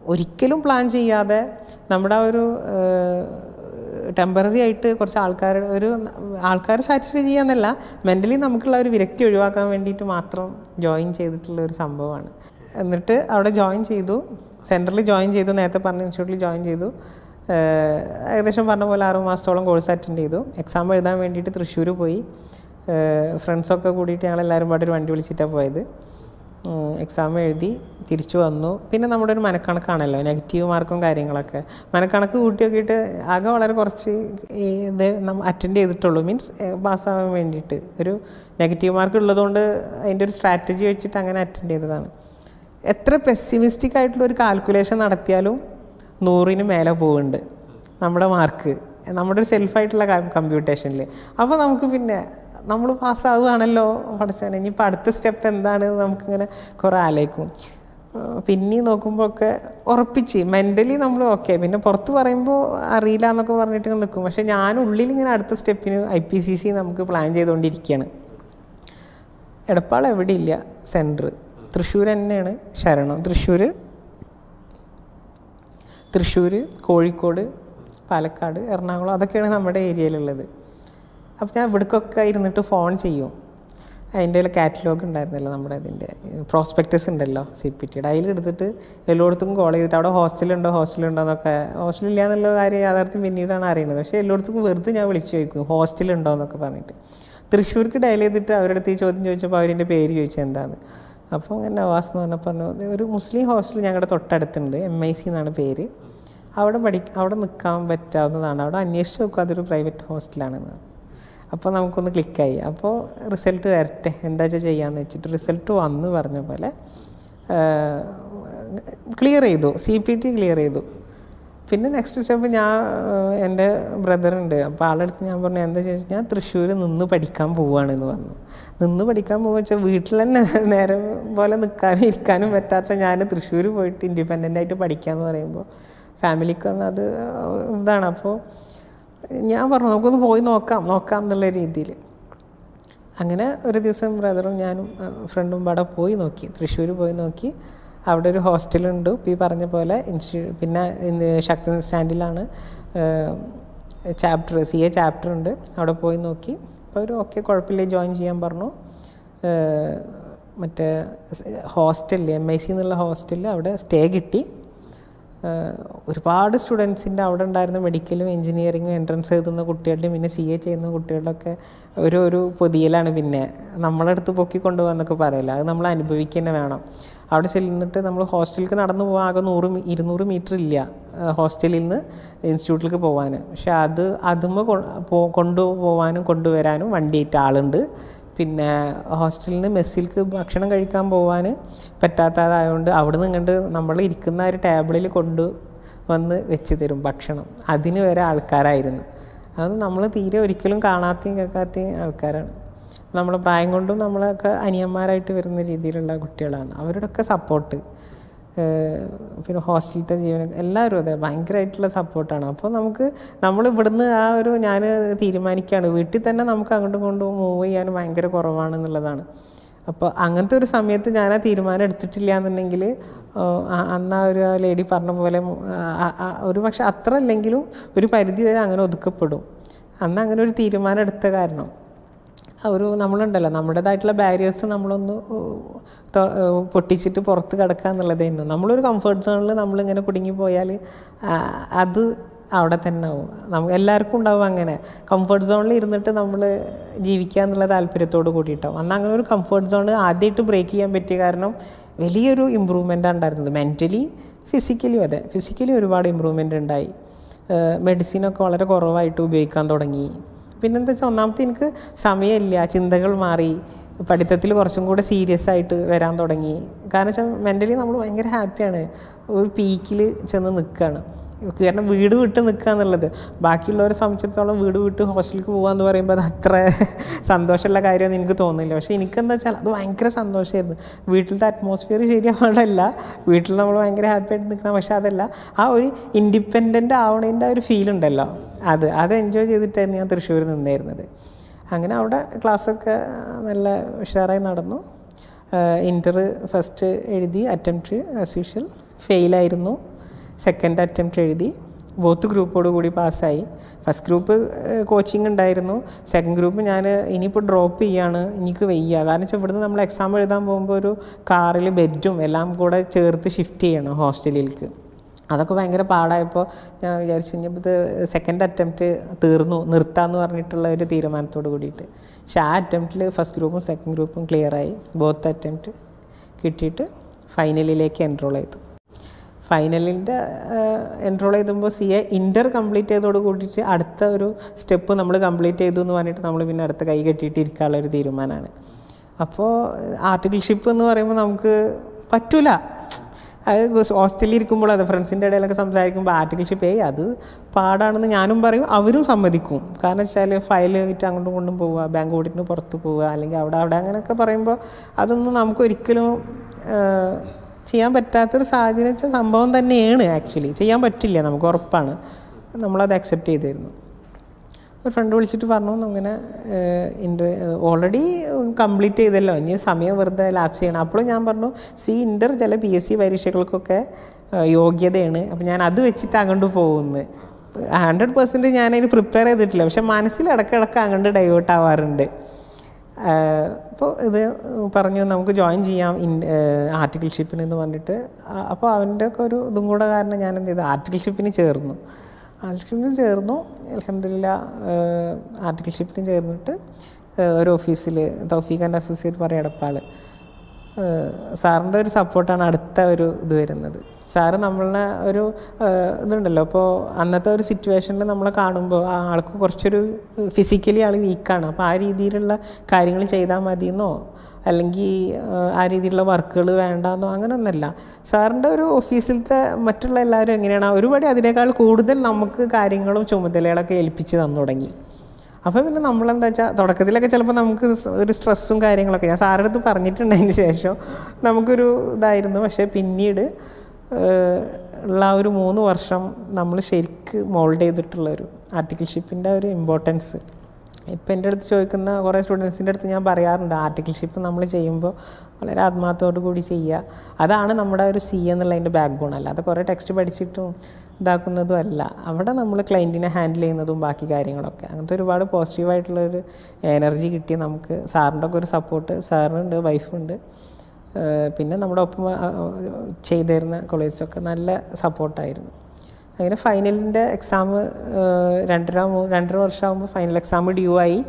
ഒരിക്കലും പ്ലാൻ ചെയ്യാതെ നമ്മുടെ ഒരു ടെമ്പററി ആയിട്ട് കുറച്ച് ആൾക്കാർ ഒരു ആൾക്കാരെ സാറ്റിസ്ഫൈ ചെയ്യാന്നല്ല മെന്റലി നമുക്കുള്ള ഒരു വിരക്തി ഒഴിവാക്കാൻ വേണ്ടിയിട്ട് മാത്രം ജോയിൻ ചെയ്തിട്ടുള്ള ഒരു സംഭവമാണ്. എന്നിട്ട് അവിടെ ജോയിൻ ചെയ്തു. സെന്ററിൽ ജോയിൻ ചെയ്തു നേരത്തെ പറഞ്ഞ ഇൻസ്റ്റിറ്റ്യൂട്ടിൽ ജോയിൻ ചെയ്തു. ഏകദേശം പറഞ്ഞ പോലെ ആറ് മാസത്തോളം കോഴ്സ് അറ്റൻഡ് ചെയ്തു. എക്സാം എഴുതാൻ വേണ്ടിയിട്ട് തൃശ്ശൂർ പോയി. ഫ്രണ്ട്സൊക്കെ കൂടിയിട്ട് ഞങ്ങളെല്ലാവരും പാടെ ഒരു വണ്ടി വിളിച്ചിട്ടാണ് പോയത്. എക്സാം എഴുതി തിരിച്ചു വന്നു. പിന്നെ നമ്മുടെ ഒരു മനക്കണക്കാണല്ലോ നെഗറ്റീവ് മാർക്കും കാര്യങ്ങളൊക്കെ. മനക്കണക്ക് കൂട്ടി നോക്കിയിട്ട് ആകെ വളരെ കുറച്ച് ഇത് നമ്മൾ അറ്റൻഡ് ചെയ്തിട്ടുള്ളൂ. മീൻസ് പാസ്സാവാൻ വേണ്ടിയിട്ട്. ഒരു നെഗറ്റീവ് മാർക്ക് ഉള്ളതുകൊണ്ട് അതിന്റെ ഒരു സ്ട്രാറ്റജി വെച്ചിട്ട് അങ്ങനെ അറ്റൻഡ് ചെയ്തതാണ്. എത്ര പെസിമിസ്റ്റിക് ആയിട്ടുള്ള ഒരു കാൽക്കുലേഷൻ നടത്തിയാലും നൂറിന് മേലെ പോകുന്നുണ്ട് നമ്മുടെ മാർക്ക് നമ്മുടെ ഒരു സെൽഫായിട്ടുള്ള കമ്പ്യൂട്ടേഷനിൽ അപ്പോൾ നമുക്ക് പിന്നെ നമ്മൾ പാസ്സാവുകയാണല്ലോ പഠിച്ചാൽ ഇനിയിപ്പോൾ അടുത്ത സ്റ്റെപ്പ് എന്താണ്? നമുക്കിങ്ങനെ കുറേ ആലോചിക്കും. പിന്നെ നോക്കുമ്പോഴൊക്കെ ഉറപ്പിച്ച് മെന്റലി നമ്മൾ ഓക്കെ പിന്നെ പുറത്ത് പറയുമ്പോൾ അറിയില്ല എന്നൊക്കെ പറഞ്ഞിട്ട് നിൽക്കും പക്ഷേ ഞാൻ ഉള്ളിൽ ഇങ്ങനെ അടുത്ത സ്റ്റെപ്പിന് ഐ പി സി സി നമുക്ക് പ്ലാൻ ചെയ്തുകൊണ്ടിരിക്കുകയാണ് എടപ്പാൾ എവിടെ ഇല്ല സെന്റർ തൃശ്ശൂർ തന്നെയാണ് ശരണം. തൃശ്ശൂർ തൃശ്ശൂർ കോഴിക്കോട് പാലക്കാട് എറണാകുളം അതൊക്കെയാണ് നമ്മുടെ ഏരിയയിലുള്ളത്. അപ്പോൾ ഞാൻ ഇവിടേക്കൊക്കെ ഇരുന്നിട്ട് ഫോൺ ചെയ്യും. അതിന്റെ കാറ്റലോഗ് ഉണ്ടായിരുന്നല്ലോ നമ്മുടെ അതിന്റെ പ്രോസ്പെക്ടസ് ഉണ്ടല്ലോ സി പി ടിയുടെ അതിലെടുത്തിട്ട് എല്ലായിടത്തും കോൾ ചെയ്തിട്ട് അവിടെ ഹോസ്റ്റലുണ്ടോ ഹോസ്റ്റലുണ്ടോ എന്നൊക്കെ. ഹോസ്റ്റലില്ല എന്നുള്ള കാര്യം യാഥാർത്ഥ്യം പിന്നീടാണ് അറിയുന്നത് പക്ഷേ എല്ലായിടത്തും വെറുതെ ഞാൻ വിളിച്ചു ചോദിക്കും ഹോസ്റ്റലുണ്ടോ എന്നൊക്കെ പറഞ്ഞിട്ട്. തൃശ്ശൂർക്ക് ഡയൽ ചെയ്തിട്ട് അവരുടെ അടുത്ത് ഈ ചോദ്യം ചോദിച്ചപ്പോൾ അവരിന്റെ പേര് ചോദിച്ചത് എന്താണ് അപ്പോൾ നവാസ് എന്ന് പറഞ്ഞപ്പോൾ പറഞ്ഞു ഒരു മുസ്ലിം ഹോസ്റ്റൽ ഞങ്ങളുടെ തൊട്ടടുത്തുണ്ട് എം ഐ സി എന്നാണ് പേര്. അവിടെ പഠി അവിടെ നിൽക്കാൻ പറ്റാവുന്നതാണ്. അവിടെ അന്വേഷിച്ച് നോക്കുക അതൊരു പ്രൈവറ്റ് ഹോസ്റ്റലാണെന്ന്. അപ്പോൾ നമുക്കൊന്ന് ക്ലിക്കായി. അപ്പോൾ റിസൾട്ട് വരട്ടെ എന്താ വെച്ചാൽ ചെയ്യാമെന്ന് വെച്ചിട്ട് റിസൾട്ട് വന്നു പറഞ്ഞ പോലെ ക്ലിയർ ചെയ്തു. സി പി ടി ക്ലിയർ ചെയ്തു. പിന്നെ നെക്സ്റ്റ് സ്റ്റെപ്പ് ഞാൻ എന്റെ ബ്രദറുണ്ട് അപ്പോൾ ആളുടെ അടുത്ത് ഞാൻ പറഞ്ഞു എന്താ ചോദിച്ചാൽ ഞാൻ തൃശ്ശൂർ നിന്ന് പഠിക്കാൻ പോവുകയാണെന്ന് പറഞ്ഞു. നിന്ന് പഠിക്കാൻ പോകുക വെച്ചാൽ വീട്ടിൽ തന്നെ നേരെ പോലെ നിൽക്കാനും ഇരിക്കാനും പറ്റാത്ത ഞാൻ തൃശ്ശൂർ പോയിട്ട് ഇൻഡിപെൻഡന്റ് ആയിട്ട് പഠിക്കാമെന്ന് പറയുമ്പോൾ ഫാമിലിക്കൊന്നും അത് ഇതാണ്. അപ്പോൾ ഞാൻ പറഞ്ഞു നമുക്കൊന്ന് പോയി നോക്കാം നോക്കാം എന്നുള്ള രീതിയിൽ അങ്ങനെ ഒരു ദിവസം ബ്രദറും ഞാനും ഫ്രണ്ടും പാടെ പോയി നോക്കി തൃശ്ശൂർ പോയി നോക്കി. അവിടെ ഒരു ഹോസ്റ്റലുണ്ട് ഈ പറഞ്ഞ പോലെ ഇൻസ്റ്റിറ്റ്യൂ പിന്നെ ശക്തി സ്റ്റാൻഡിലാണ് ചാപ്റ്റർ സി എ ചാപ്റ്റർ ഉണ്ട്. അവിടെ പോയി നോക്കി. അപ്പോൾ ഒരു ഓക്കെ കുഴപ്പമില്ല ജോയിൻ ചെയ്യാൻ പറഞ്ഞു. മറ്റേ ഹോസ്റ്റലിൽ എം ഐ സി എന്നുള്ള ഹോസ്റ്റലിൽ അവിടെ സ്റ്റേ കിട്ടി. ഒരുപാട് സ്റ്റുഡൻസിന്റെ അവിടെ ഉണ്ടായിരുന്ന മെഡിക്കലും എഞ്ചിനീയറിങ്ങും എൻട്രൻസ് എഴുതുന്ന കുട്ടികളുടെയും പിന്നെ സി എ ചെയ്യുന്ന കുട്ടികളുടെയൊക്കെ ഒരു ഒരു പൊതിയിലാണ്. പിന്നെ നമ്മളെടുത്ത് പൊക്കി കൊണ്ടുപോകാന്നൊക്കെ പറയില്ല? അത് നമ്മൾ അനുഭവിക്കുക തന്നെ വേണം. അവിടെ ചെല്ലുന്നിട്ട് നമ്മൾ ഹോസ്റ്റലിലേക്ക് നടന്നു പോകാൻ ആകെ നൂറ് ഇരുന്നൂറ് മീറ്റർ ഇല്ല ഹോസ്റ്റലിൽ നിന്ന് ഇൻസ്റ്റിറ്റ്യൂട്ടിലേക്ക് പോകാൻ പക്ഷെ അത് അതുമ്മ കൊണ്ടുപോകാനും കൊണ്ടുവരാനും വണ്ടിയിട്ട് ആളുണ്ട്. പിന്നെ ഹോസ്റ്റലിൽ നിന്ന് മെസ്സിലേക്ക് ഭക്ഷണം കഴിക്കാൻ പോകാൻ പറ്റാത്തതായതുകൊണ്ട് അവിടെ നിന്ന് ഇങ്ങോട്ട് നമ്മൾ ഇരിക്കുന്ന ഒരു ടേബിളിൽ കൊണ്ട് വന്ന് വെച്ച് തരും ഭക്ഷണം. അതിന് വരെ ആൾക്കാരായിരുന്നു. അത് നമ്മൾ തീരെ ഒരിക്കലും കാണാത്തയും കേൾക്കാത്തയും ആൾക്കാരാണ്. നമ്മളെ പ്രായം കൊണ്ടും നമ്മളൊക്കെ അനിയന്മാരായിട്ട് വരുന്ന രീതിയിലുള്ള കുട്ടികളാണ്. അവരുടെയൊക്കെ സപ്പോർട്ട് പിന്നെ ഹോസ്റ്റലിലത്തെ ജീവന എല്ലാവരും അതെ ഭയങ്കരമായിട്ടുള്ള സപ്പോർട്ടാണ് അപ്പോൾ നമുക്ക് നമ്മൾ ഇവിടുന്ന് ആ ഒരു ഞാൻ തീരുമാനിക്കുകയാണ് വീട്ടിൽ തന്നെ നമുക്ക് അങ്ങോട്ടും ഇങ്ങോട്ടും മൂവ് ചെയ്യാൻ ഭയങ്കര കുറവാണെന്നുള്ളതാണ്. അപ്പോൾ അങ്ങനത്തെ ഒരു സമയത്ത് ഞാൻ ആ തീരുമാനം എടുത്തിട്ടില്ല എന്നുണ്ടെങ്കിൽ അന്ന് ആ ഒരു ലേഡി പറഞ്ഞ പോലെ ഒരു പക്ഷെ അത്ര അല്ലെങ്കിലും ഒരു പരിധി വരെ അങ്ങനെ ഒതുക്കപ്പെടും. അന്ന് അങ്ങനെ ഒരു തീരുമാനം എടുത്ത കാരണം. ഒരു നമ്മളുണ്ടല്ലോ നമ്മുടേതായിട്ടുള്ള ബാരിയേഴ്സ് നമ്മളൊന്ന് പൊട്ടിച്ചിട്ട് പുറത്ത് കിടക്കുക എന്നുള്ളതായിരുന്നു നമ്മളൊരു കംഫർട്ട് സോണിൽ നമ്മളിങ്ങനെ കുടുങ്ങി പോയാൽ അത് അവിടെ തന്നെ ആവും. നമുക്ക് എല്ലാവർക്കും ഉണ്ടാവും അങ്ങനെ. കംഫർട്ട് സോണിൽ ഇരുന്നിട്ട് നമ്മൾ ജീവിക്കുക എന്നുള്ള താല്പര്യത്തോട് കൂടിയിട്ടാവും. അന്ന് അങ്ങനെ ഒരു കംഫർട്ട് സോൺ ആദ്യമായിട്ട് ബ്രേക്ക് ചെയ്യാൻ പറ്റിയ കാരണം വലിയൊരു ഇമ്പ്രൂവ്മെന്റ് ഉണ്ടായിരുന്നത്. മെന്റലി ഫിസിക്കലി അതെ. ഫിസിക്കലി ഒരുപാട് ഇമ്പ്രൂവ്മെന്റ് ഉണ്ടായി. മെഡിസിനൊക്കെ വളരെ കുറവായിട്ട് ഉപയോഗിക്കാൻ തുടങ്ങി. പിന്നെന്താ വെച്ചാൽ ഒന്നാമത്തെ എനിക്ക് സമയമില്ല. ചിന്തകൾ മാറി. പഠിത്തത്തിൽ കുറച്ചും കൂടെ സീരിയസ് ആയിട്ട് വരാൻ തുടങ്ങി. കാരണം വെച്ചാൽ മെന്റലി നമ്മൾ ഭയങ്കര ഹാപ്പിയാണ് ഒരു പീക്കിൽ ചെന്ന് നിൽക്കുകയാണ് കാരണം വീട് വിട്ട് നിൽക്കുക എന്നുള്ളത്. ബാക്കിയുള്ളവരെ സംബന്ധിച്ചിടത്തോളം വീട് വിട്ട് ഹോസ്റ്റലിലേക്ക് പോകുക എന്ന് പറയുമ്പോൾ അത് അത്ര സന്തോഷമുള്ള കാര്യമൊന്നും എനിക്ക് തോന്നുന്നില്ല. പക്ഷേ എനിക്കെന്താ വെച്ചാൽ അത് ഭയങ്കര സന്തോഷമായിരുന്നു. വീട്ടിലത്തെ അറ്റ്മോസ്ഫിയർ ശരിയാവാണ്ടല്ല വീട്ടിൽ നമ്മൾ ഭയങ്കര ഹാപ്പി ആയിട്ട് നിൽക്കണം. പക്ഷേ അതല്ല ആ ഒരു ഇൻഡിപെൻഡന്റ് ആവണതിന്റെ ഒരു ഫീൽ ഉണ്ടല്ലോ. അത് അത് എൻജോയ് ചെയ്തിട്ടായിരുന്നു ഞാൻ തൃശ്ശൂർ നിന്നായിരുന്നത് അങ്ങനെ അവിടെ ക്ലാസ്സൊക്കെ നല്ല ഉഷാറായി നടന്നു. ഇന്റർ ഫസ്റ്റ് എഴുതി അറ്റംപ്റ്റ് ആസ് യൂഷ്വൽ ഫെയിലായിരുന്നു സെക്കൻഡ് അറ്റംപ്റ്റ് എഴുതി. ബോത്ത് ഗ്രൂപ്പോട് കൂടി പാസ്സായി ഫസ്റ്റ് ഗ്രൂപ്പ് കോച്ചിങ് ഉണ്ടായിരുന്നു. സെക്കൻഡ് ഗ്രൂപ്പ് ഞാൻ ഇനിയിപ്പോൾ ഡ്രോപ്പ് ചെയ്യാണ്. എനിക്ക് വയ്യ. കാരണം വെച്ചാൽ ഇവിടുന്ന് നമ്മൾ എക്സാം എഴുതാൻ പോകുമ്പോൾ ഒരു കാറിൽ ബെഡും എല്ലാം കൂടെ ചേർത്ത് ഷിഫ്റ്റ് ചെയ്യണം ഹോസ്റ്റലിലേക്ക് അതൊക്കെ ഭയങ്കര പാടായപ്പോൾ ഞാൻ വിചാരിച്ചു കഴിഞ്ഞപ്പോൾ ഇത് സെക്കൻഡ് അറ്റംപ്റ്റ് തീർന്നു നിർത്താമെന്ന് പറഞ്ഞിട്ടുള്ള ഒരു തീരുമാനത്തോട് കൂടിയിട്ട്. പക്ഷേ ആ അറ്റംപ്റ്റിൽ ഫസ്റ്റ് ഗ്രൂപ്പും സെക്കൻഡ് ഗ്രൂപ്പും ക്ലിയറായി ബോത്ത് അറ്റംപ്റ്റ് കിട്ടിയിട്ട് ഫൈനലിലേക്ക് എൻറോൾ ചെയ്തു. ഫൈനലിന്റെ എൻറോൾ ചെയ്തുമ്പോൾ സി എ ഇന്റർ കംപ്ലീറ്റ് ചെയ്തോട് കൂടിയിട്ട് അടുത്ത ഒരു സ്റ്റെപ്പ് നമ്മൾ കംപ്ലീറ്റ് ചെയ്തു എന്ന് പറഞ്ഞിട്ട് നമ്മൾ പിന്നെ അടുത്ത കൈ കെട്ടിയിട്ട് ഇരിക്കാനുള്ള ഒരു തീരുമാനമാണ് അപ്പോൾ ആർട്ടിക്കിൾഷിപ്പ് എന്ന് പറയുമ്പോൾ നമുക്ക് പറ്റൂല. അത് ഹോസ്റ്റലിൽ ഇരിക്കുമ്പോൾ അത് ഫ്രണ്ട്സിന്റെ ഇടയിലൊക്കെ സംസാരിക്കുമ്പോൾ ആർട്ടിക്കിൾഷിപ്പ് ഏയ് അത് പാടാണെന്ന് ഞാനും പറയും അവരും സമ്മതിക്കും. കാരണം വെച്ചാൽ ഫയൽ ആയിട്ട് അങ്ങോട്ടും കൊണ്ടും പോവുക ബാങ്ക് ഓഡിറ്റിന് പുറത്ത് പോവുക അല്ലെങ്കിൽ അവിടെ അവിടെ അങ്ങനെയൊക്കെ പറയുമ്പോൾ അതൊന്നും നമുക്ക് ഒരിക്കലും ഏഹ്, ചെയ്യാൻ പറ്റാത്തൊരു സാഹചര്യം വെച്ചാൽ സംഭവം തന്നെയാണ് ആക്ച്വലി. ചെയ്യാൻ പറ്റില്ല നമുക്ക് ഉറപ്പാണ്. നമ്മളത് അക്സെപ്റ്റ് ചെയ്തിരുന്നു. ഒരു ഫ്രണ്ട് വിളിച്ചിട്ട് പറഞ്ഞു അങ്ങനെ ഇന്റർ ഓൾറെഡി കംപ്ലീറ്റ് ചെയ്തല്ലോ. ഇനി സമയം വെറുതെ ലാപ്സ് ചെയ്യണം. അപ്പോഴും ഞാൻ പറഞ്ഞു സി ഇന്റർ ചില പി എസ് സി പരീക്ഷകൾക്കൊക്കെ യോഗ്യതയാണ്. അപ്പോൾ ഞാൻ അത് വെച്ചിട്ട് അങ്ങോട്ട് പോകുന്നത് ഹൺഡ്രഡ് പെർസെന്റ് ഞാൻ അതിന് പ്രിപ്പയർ ചെയ്തിട്ടില്ല. പക്ഷെ മനസ്സിൽ ഇടയ്ക്കിടയ്ക്ക് അങ്ങോട്ട് ഡൈവേർട്ട് ആവാറുണ്ട്. അപ്പോൾ ഇത് പറഞ്ഞു നമുക്ക് ജോയിൻ ചെയ്യാം ഇൻ ആർട്ടിക്കിൾഷിപ്പിന് എന്ന് പറഞ്ഞിട്ട്. അപ്പോൾ അവന്റെ ഒക്കെ ഒരു ഇതും കൂടെ കാരണം ഞാൻ എന്ത് ചെയ്തു? ആർട്ടിക്കിൾഷിപ്പിന് ചേർന്നു. ആർട്ടിക്കിൾഷിപ്പിന് ചേർന്നു. അലഹമില്ല ആർട്ടിക്കിൾഷിപ്പിന് ചേർന്നിട്ട് ഒരു ഓഫീസിൽ തൗഫീഖ് ആൻഡ് അസോസിയേറ്റ് പറയാം എടപ്പാൾ സാറിന്റെ ഒരു സപ്പോർട്ടാണ് അടുത്ത ഒരു ഇത് വരുന്നത്. സാറ് നമ്മളെ ഒരു ഇതുണ്ടല്ലോ. അപ്പോൾ അന്നത്തെ ഒരു സിറ്റുവേഷനിൽ നമ്മളെ കാണുമ്പോൾ ആ ആൾക്ക് കുറച്ചൊരു ഫിസിക്കലി ആൾ വീക്കാണ്. അപ്പോൾ ആ രീതിയിലുള്ള കാര്യങ്ങൾ ചെയ്താൽ മതിയെന്നോ? അല്ലെങ്കിൽ ആ രീതിയിലുള്ള വർക്കുകൾ വേണ്ടെന്നോ? അങ്ങനെയൊന്നുമല്ല സാറിന്റെ ഒരു ഓഫീസിലത്തെ മറ്റുള്ള എല്ലാവരും എങ്ങനെയാണ്? ഒരുപാട് അതിനേക്കാൾ കൂടുതൽ നമുക്ക് കാര്യങ്ങളും ചുമതലകളൊക്കെ ഏൽപ്പിച്ച് തന്നു തുടങ്ങി. അപ്പോൾ പിന്നെ നമ്മളെന്താ വെച്ചാൽ തുടക്കത്തിലൊക്കെ ചിലപ്പോൾ നമുക്ക് ഒരു സ്ട്രെസ്സും കാര്യങ്ങളൊക്കെ. ഞാൻ സാറിന്റെ അടുത്ത് പറഞ്ഞിട്ടുണ്ടതിന് ശേഷം നമുക്കൊരു ഇതായിരുന്നു. പക്ഷേ പിന്നീട് ഉള്ള ഒരു മൂന്ന് വർഷം നമ്മൾ ശരിക്ക് മോൾഡ് ചെയ്തിട്ടുള്ള ഒരു ആർട്ടിക്കിൾഷിപ്പിന്റെ ഒരു ഇമ്പോർട്ടൻസ് ഇപ്പം എന്റെ അടുത്ത് ചോദിക്കുന്ന കുറേ സ്റ്റുഡൻസിന്റെ അടുത്ത് ഞാൻ പറയാറുണ്ട് ആർട്ടിക്കിൾഷിപ്പ് നമ്മൾ ചെയ്യുമ്പോൾ വളരെ ആത്മാർത്ഥത്തോടു കൂടി ചെയ്യുക. അതാണ് നമ്മുടെ ഒരു സി എന്നുള്ളതിന്റെ ബാക്ക് അല്ല. അത് കുറേ ടെക്സ്റ്റ് പഠിച്ചിട്ടും ഇതാക്കുന്നതും അല്ല. അവിടെ നമ്മൾ ക്ലയന്റിനെ ഹാൻഡിൽ ചെയ്യുന്നതും ബാക്കി കാര്യങ്ങളൊക്കെ. അങ്ങനത്തെ ഒരുപാട് പോസിറ്റീവായിട്ടുള്ളൊരു എനർജി കിട്ടി നമുക്ക്. സാറിന്റെ ഒക്കെ ഒരു സപ്പോർട്ട് സാറിനുണ്ട് വൈഫുണ്ട് പിന്നെ നമ്മുടെ ഒപ്പം ചെയ്തിരുന്ന ചെയ്തു തരുന്ന കോളേജൊക്കെ നല്ല സപ്പോർട്ടായിരുന്നു അങ്ങനെ ഫൈനലിന്റെ എക്സാം രണ്ടര രണ്ടര വർഷമാകുമ്പോൾ ഫൈനൽ എക്സാം ഡ്യൂ ആയി.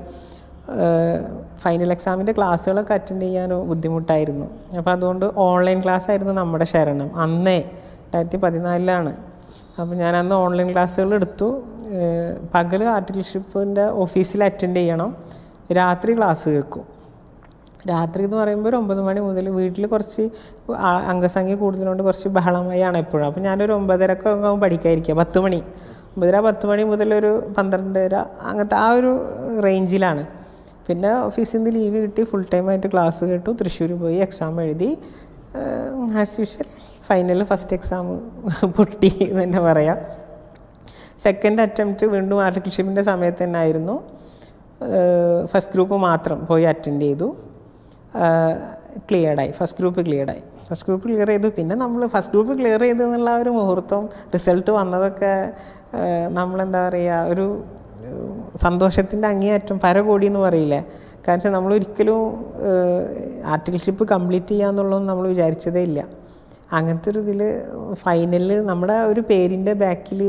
ഫൈനൽ എക്സാമിന്റെ ക്ലാസ്സുകളൊക്കെ അറ്റൻഡ് ചെയ്യാൻ ബുദ്ധിമുട്ടായിരുന്നു. അപ്പോൾ അതുകൊണ്ട് ഓൺലൈൻ ക്ലാസ് ആയിരുന്നു നമ്മുടെ ശരണം. അന്നേ രണ്ടായിരത്തി പതിനാലിലാണ് അപ്പോൾ ഞാൻ അന്ന് ഓൺലൈൻ ക്ലാസ്സുകൾ എടുത്തു. പകൽ ആർട്ടിക്കൽഷിപ്പിന്റെ ഓഫീസിൽ അറ്റൻഡ് ചെയ്യണം. രാത്രി ക്ലാസ് കേൾക്കും. രാത്രി എന്ന് പറയുമ്പോൾ ഒരു ഒമ്പത് മണി മുതൽ വീട്ടിൽ കുറച്ച് അംഗസംഖ്യ കൂടുതലുകൊണ്ട് കുറച്ച് ബഹളമായാണ് എപ്പോഴും. അപ്പോൾ ഞാനൊരു ഒമ്പതരക്കെ ആകുമ്പോൾ പഠിക്കാതിരിക്കുക പത്ത് മണി. ഒമ്പതര പത്ത് മണി മുതൽ ഒരു പന്ത്രണ്ടര അങ്ങനത്തെ ആ ഒരു റേഞ്ചിലാണ്. പിന്നെ ഓഫീസിൽ നിന്ന് ലീവ് കിട്ടി ഫുൾ ടൈം ആയിട്ട് ക്ലാസ് കേട്ടു തൃശ്ശൂർ പോയി എക്സാം എഴുതി. As usual final first exam പൊട്ടി എന്ന് തന്നെ പറയാം. സെക്കൻഡ് അറ്റംപ്റ്റ് വീണ്ടും ആർട്ടിക്കൽഷിപ്പിന്റെ സമയത്ത് തന്നെ ആയിരുന്നു. ഫസ്റ്റ് ഗ്രൂപ്പ് മാത്രം പോയി അറ്റൻഡ് ചെയ്തു. ക്ലിയർഡായി ഫസ്റ്റ് ഗ്രൂപ്പ് ക്ലിയർഡായി ഫസ്റ്റ് ഗ്രൂപ്പ് ക്ലിയർ ചെയ്തു. പിന്നെ നമ്മൾ ഫസ്റ്റ് ഗ്രൂപ്പ് ക്ലിയർ ചെയ്തു എന്നുള്ള ഒരു മുഹൂർത്തം റിസൾട്ട് വന്നതൊക്കെ നമ്മളെന്താ പറയുക ഒരു സന്തോഷത്തിന്റെ അങ്ങേയറ്റം പരകോടി എന്ന് പറയില്ലേ? കാരണം വെച്ചാൽ നമ്മൾ ഒരിക്കലും ആർട്ടിക്കിൾഷിപ്പ് കംപ്ലീറ്റ് ചെയ്യാന്നുള്ളതൊന്നും നമ്മൾ വിചാരിച്ചതേ ഇല്ല. അങ്ങനത്തെ ഒരു ഇതിൽ ഫൈനലിൽ നമ്മുടെ ഒരു പേരിന്റെ ബാക്കിൽ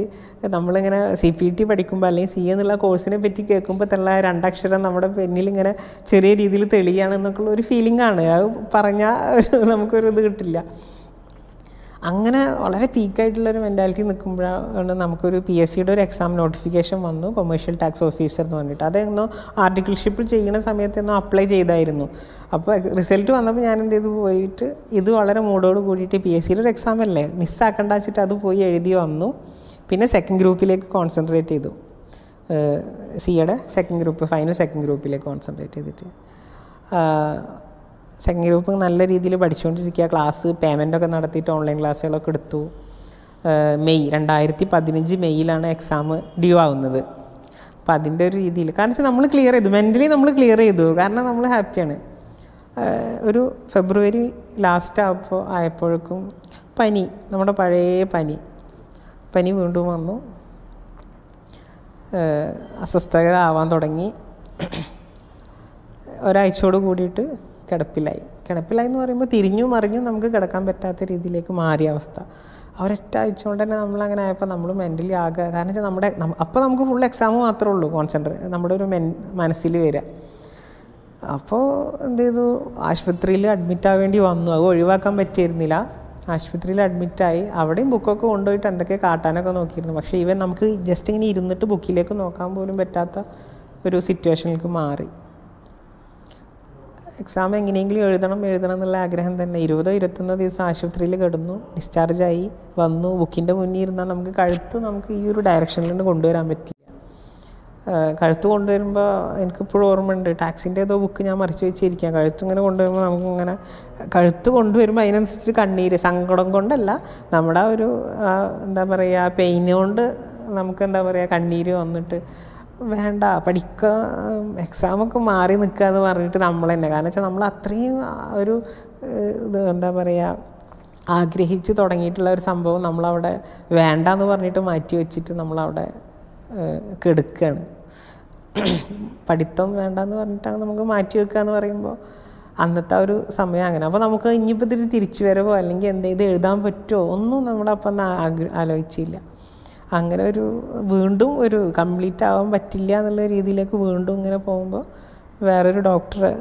നമ്മളിങ്ങനെ സി പി ടി പഠിക്കുമ്പോൾ അല്ലെങ്കിൽ സി എന്നുള്ള കോഴ്സിനെ പറ്റി കേൾക്കുമ്പോൾ തന്നെ രണ്ടക്ഷരം നമ്മുടെ പെന്നിൽ ഇങ്ങനെ ചെറിയ രീതിയിൽ തെളിയുകയാണെന്നൊക്കെയുള്ള ഒരു ഫീലിംഗ് ആണ്. അത് പറഞ്ഞാൽ ഒരു നമുക്കൊരു ഇത് കിട്ടില്ല. അങ്ങനെ വളരെ പീക്കായിട്ടുള്ളൊരു മെന്റാലിറ്റി നിൽക്കുമ്പോഴാണ് നമുക്കൊരു പി എസ് സിയുടെ ഒരു എക്സാം നോട്ടിഫിക്കേഷൻ വന്നു കൊമേഴ്ഷ്യൽ ടാക്സ് ഓഫീസർ എന്ന് പറഞ്ഞിട്ട്. അതെന്നോ ആർട്ടിക്കിൾഷിപ്പ് ചെയ്യുന്ന സമയത്തെന്നോ അപ്ലൈ ചെയ്തായിരുന്നു. അപ്പോൾ റിസൾട്ട് വന്നപ്പോൾ ഞാൻ എന്ത് ചെയ്തു? പോയിട്ട് ഇത് വളരെ മൂടോട് കൂടിയിട്ട് പി എസ് സിയുടെ ഒരു എക്സാം അല്ലേ? മിസ്സാക്കണ്ട വെച്ചിട്ട് അത് പോയി എഴുതി വന്നു. പിന്നെ സെക്കൻഡ് ഗ്രൂപ്പിലേക്ക് കോൺസെൻട്രേറ്റ് ചെയ്തു. സിയുടെ സെക്കൻഡ് ഗ്രൂപ്പ് ഫൈനൽ സെക്കൻഡ് ഗ്രൂപ്പിലേക്ക് കോൺസെൻട്രേറ്റ് ചെയ്തിട്ട്. സെക്കൻഡ് ഗ്രൂപ്പ് നല്ല രീതിയിൽ പഠിച്ചുകൊണ്ടിരിക്കുക. ക്ലാസ് പേയ്മെന്റൊക്കെ നടത്തിയിട്ട് ഓൺലൈൻ ക്ലാസ്സുകളൊക്കെ എടുത്തു. മെയ് രണ്ടായിരത്തി പതിനഞ്ച് മെയ്യിലാണ് എക്സാം ഡ്യൂ ആവുന്നത്. അപ്പോൾ അതിന്റെ ഒരു രീതിയിൽ. കാരണം വെച്ചാൽ നമ്മൾ ക്ലിയർ ചെയ്തു. മെന്റലി നമ്മൾ ക്ലിയർ ചെയ്തു. കാരണം നമ്മൾ ഹാപ്പിയാണ് ഒരു ഫെബ്രുവരി ലാസ്റ്റ് ആയപ്പോൾ ആയപ്പോഴേക്കും പനി. നമ്മുടെ പഴയ പനി. പനി വീണ്ടും വന്നു. അസ്വസ്ഥകരാവാൻ അസ്വസ്ഥതരാവാൻ തുടങ്ങി. ഒരാഴ്ചയോട് കൂടിയിട്ട് കിടപ്പിലായി. കിടപ്പിലായി എന്ന് പറയുമ്പോൾ തിരിഞ്ഞു മറിഞ്ഞു നമുക്ക് കിടക്കാൻ പറ്റാത്ത രീതിയിലേക്ക് മാറിയ അവസ്ഥ. അവരൊറ്റ ആഴ്ച കൊണ്ട് തന്നെ നമ്മളങ്ങനെ ആയപ്പോൾ നമ്മൾ മെന്റലി ആകെ കാരണം വെച്ചാൽ നമ്മുടെ അപ്പോൾ നമുക്ക് ഫുൾ എക്സാം മാത്രമേ ഉള്ളൂ കോൺസെൻട്രേ നമ്മുടെ ഒരു മെൻ മനസ്സിൽ വരിക അപ്പോൾ എന്ത് ചെയ്തു? ആശുപത്രിയിൽ അഡ്മിറ്റ് ആവേണ്ടി വന്നു. അത് ഒഴിവാക്കാൻ പറ്റിയിരുന്നില്ല. ആശുപത്രിയിൽ അഡ്മിറ്റായി അവിടെയും ബുക്കൊക്കെ കൊണ്ടുപോയിട്ട് എന്തൊക്കെ കാട്ടാനൊക്കെ നോക്കിയിരുന്നു. പക്ഷേ ഈവൻ നമുക്ക് ജസ്റ്റ് ഇങ്ങനെ ഇരുന്നിട്ട് ബുക്കിലേക്ക് നോക്കാൻ പോലും പറ്റാത്ത ഒരു സിറ്റുവേഷനിലേക്ക് മാറി. എക്സാം എങ്ങനെയെങ്കിലും എഴുതണം എഴുതണം എന്നുള്ള ആഗ്രഹം തന്നെ. ഇരുപതോ ഇരുപത്തൊന്നോ ദിവസം ആശുപത്രിയിൽ കിടന്നു ഡിസ്ചാർജായി വന്നു. ബുക്കിന്റെ മുന്നിൽ ഇരുന്നാൽ നമുക്ക് കഴുത്ത് നമുക്ക് ഈ ഒരു ഡയറക്ഷനിൽ കൊണ്ടുവരാൻ പറ്റില്ല. കഴുത്ത് കൊണ്ടുവരുമ്പോൾ എനിക്കിപ്പോഴും ഓർമ്മയുണ്ട്. ടാക്സിന്റെ ഏതോ ബുക്ക് ഞാൻ മറിച്ച് വെച്ചിരിക്കാം കഴുത്ത് ഇങ്ങനെ കൊണ്ടുവരുമ്പോൾ നമുക്കിങ്ങനെ കഴുത്ത് കൊണ്ടുവരുമ്പോൾ അതിനനുസരിച്ച് കണ്ണീര്. സങ്കടം കൊണ്ടല്ല നമ്മുടെ ഒരു എന്താ പറയുക പെയിൻ കൊണ്ട് നമുക്ക് എന്താ പറയുക കണ്ണീര് വന്നിട്ട് വേണ്ട പഠിക്കുക എക്സാമൊക്കെ മാറി നിൽക്കുക എന്ന് പറഞ്ഞിട്ട് നമ്മൾ തന്നെ കാരണം വെച്ചാൽ നമ്മൾ അത്രയും ഒരു ഇത് എന്താ പറയുക ആഗ്രഹിച്ച് തുടങ്ങിയിട്ടുള്ള ഒരു സംഭവം നമ്മളവിടെ വേണ്ട എന്ന് പറഞ്ഞിട്ട് മാറ്റി വെച്ചിട്ട് നമ്മളവിടെ കെടുക്കുകയാണ് പഠിത്തം വേണ്ടെന്ന് പറഞ്ഞിട്ടാണ് നമുക്ക് മാറ്റി വെക്കുക എന്ന് പറയുമ്പോൾ അന്നത്തെ ഒരു സമയം അങ്ങനെ. അപ്പോൾ നമുക്ക് ഇനിയിപ്പോൾ ഇതിൽ തിരിച്ചു വരവോ അല്ലെങ്കിൽ എന്തെങ്കിലും എഴുതാൻ പറ്റുമോ ഒന്നും നമ്മളപ്പം ആലോചിച്ചില്ല. അങ്ങനെ ഒരു വീണ്ടും ഒരു കംപ്ലീറ്റ് ആവാൻ പറ്റില്ല എന്നുള്ള രീതിയിലേക്ക് വീണ്ടും ഇങ്ങനെ പോകുമ്പോൾ വേറൊരു ഡോക്ടറെ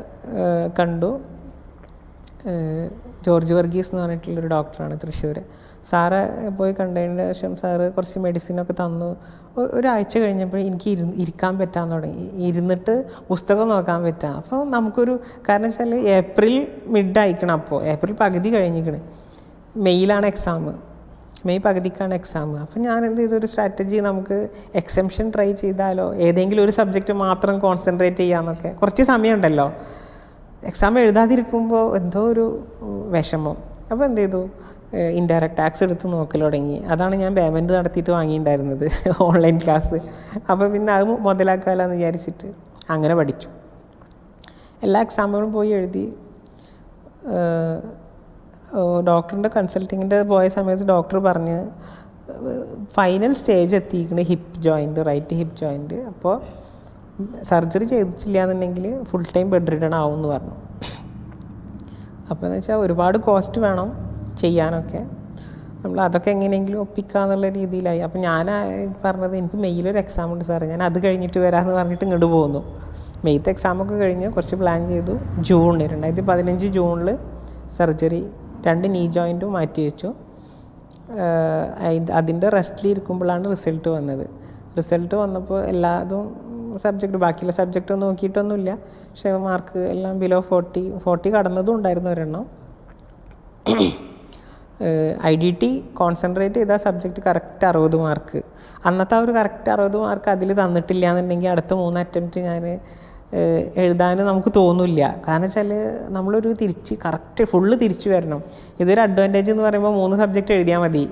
കണ്ടു. ജോർജ് വർഗീസ് എന്ന് പറഞ്ഞിട്ടുള്ളൊരു ഡോക്ടറാണ് തൃശ്ശൂർ സാറ് പോയി കണ്ടതിന് ശേഷം സാറ് കുറച്ച് മെഡിസിനൊക്കെ തന്നു. ഒരാഴ്ച കഴിഞ്ഞപ്പോൾ എനിക്ക് ഇരു ഇരിക്കാൻ പറ്റാൻ തുടങ്ങി. ഇരുന്നിട്ട് പുസ്തകം നോക്കാൻ പറ്റാം അപ്പോൾ നമുക്കൊരു കാരണം വെച്ചാൽ ഏപ്രിൽ മിഡ് ആയിക്കണം അപ്പോൾ. ഏപ്രിൽ പകുതി കഴിഞ്ഞിരിക്കണേ മെയ്യിലാണ് എക്സാം മെയ് പകുതിക്കാണ് എക്സാം അപ്പം ഞാൻ എന്ത് ചെയ്തു? ഒരു സ്ട്രാറ്റജി നമുക്ക് എക്സംഷൻ ട്രൈ ചെയ്താലോ? ഏതെങ്കിലും ഒരു സബ്ജക്റ്റ് മാത്രം കോൺസെൻട്രേറ്റ് ചെയ്യാമെന്നൊക്കെ കുറച്ച് സമയമുണ്ടല്ലോ. എക്സാം എഴുതാതിരിക്കുമ്പോൾ എന്തോ ഒരു വിഷമം. അപ്പോൾ എന്ത് ചെയ്തു? ഇൻഡയറക്റ്റ് ടാക്സ് എടുത്ത് നോക്കൽ തുടങ്ങി. അതാണ് ഞാൻ പേയ്മെന്റ് നടത്തിയിട്ട് വാങ്ങിയിട്ടുണ്ടായിരുന്നത്. ഓൺലൈൻ ക്ലാസ് അപ്പോൾ പിന്നെ അത് മുതലാക്കാമല്ലോ എന്ന് വിചാരിച്ചിട്ട് അങ്ങനെ പഠിച്ചു. എല്ലാ എക്സാമുകളും പോയി എഴുതി. ഡോക്ടറിന്റെ കൺസൾട്ടിങ്ങിന്റെ പോയ സമയത്ത് ഡോക്ടർ പറഞ്ഞ് ഫൈനൽ സ്റ്റേജ് എത്തിയിരിക്കുന്നത് hip joint right hip joint അപ്പോൾ സർജറി ചെയ്തിട്ടില്ല എന്നുണ്ടെങ്കിൽ ഫുൾ ടൈം ബെഡ് റിഡൺ ആവും എന്ന് പറഞ്ഞു. അപ്പോൾ എന്ന് വെച്ചാൽ ഒരുപാട് കോസ്റ്റ് വേണം ചെയ്യാനൊക്കെ. നമ്മൾ അതൊക്കെ എങ്ങനെയെങ്കിലും ഒപ്പിക്കുക എന്നുള്ള രീതിയിലായി. അപ്പോൾ ഞാൻ പറഞ്ഞത് എനിക്ക് മെയ്യിലൊരു എക്സാം ഉണ്ട് സാറേ. ഞാൻ അത് കഴിഞ്ഞിട്ട് വരാമെന്ന് പറഞ്ഞിട്ട് ഇങ്ങോട്ട് പോകുന്നു മെയ്ത്ത് എക്സാമൊക്കെ കഴിഞ്ഞ് കുറച്ച് പ്ലാൻ ചെയ്തു. ജൂണിൽ രണ്ടായിരത്തി പതിനഞ്ച് ജൂണിൽ സർജറി രണ്ട് നീ ജോയിന്റും മാറ്റി വെച്ചു. അതിന്റെ റെസ്റ്റിൽ ഇരിക്കുമ്പോഴാണ് റിസൾട്ട് വന്നത്. റിസൾട്ട് വന്നപ്പോൾ എല്ലാതും സബ്ജക്റ്റ് ബാക്കിയുള്ള സബ്ജക്റ്റ് നോക്കിയിട്ടൊന്നുമില്ല. പക്ഷേ മാർക്ക് എല്ലാം ബിലോ ഫോർട്ടി ഫോർട്ടി കടന്നതും ഉണ്ടായിരുന്നു ഒരെണ്ണം. ഐ ഡി ടി കോൺസെൻട്രേറ്റ് ചെയ്ത സബ്ജക്റ്റ് കറക്റ്റ് അറുപത് മാർക്ക് അന്നത്തെ ആ ഒരു കറക്റ്റ് അറുപത് മാർക്ക് അതിൽ തന്നിട്ടില്ല എന്നുണ്ടെങ്കിൽ അടുത്ത മൂന്ന് അറ്റംപ്റ്റ് ഞാൻ എഴുതാൻ നമുക്ക് തോന്നില്ല. കാരണം വെച്ചാൽ നമ്മളൊരു തിരിച്ച് കറക്റ്റ് ഫുള്ള് തിരിച്ചു വരണം. ഇതൊരു അഡ്വാന്റേജ് എന്ന് പറയുമ്പോൾ മൂന്ന് സബ്ജക്റ്റ് എഴുതിയാൽ മതി.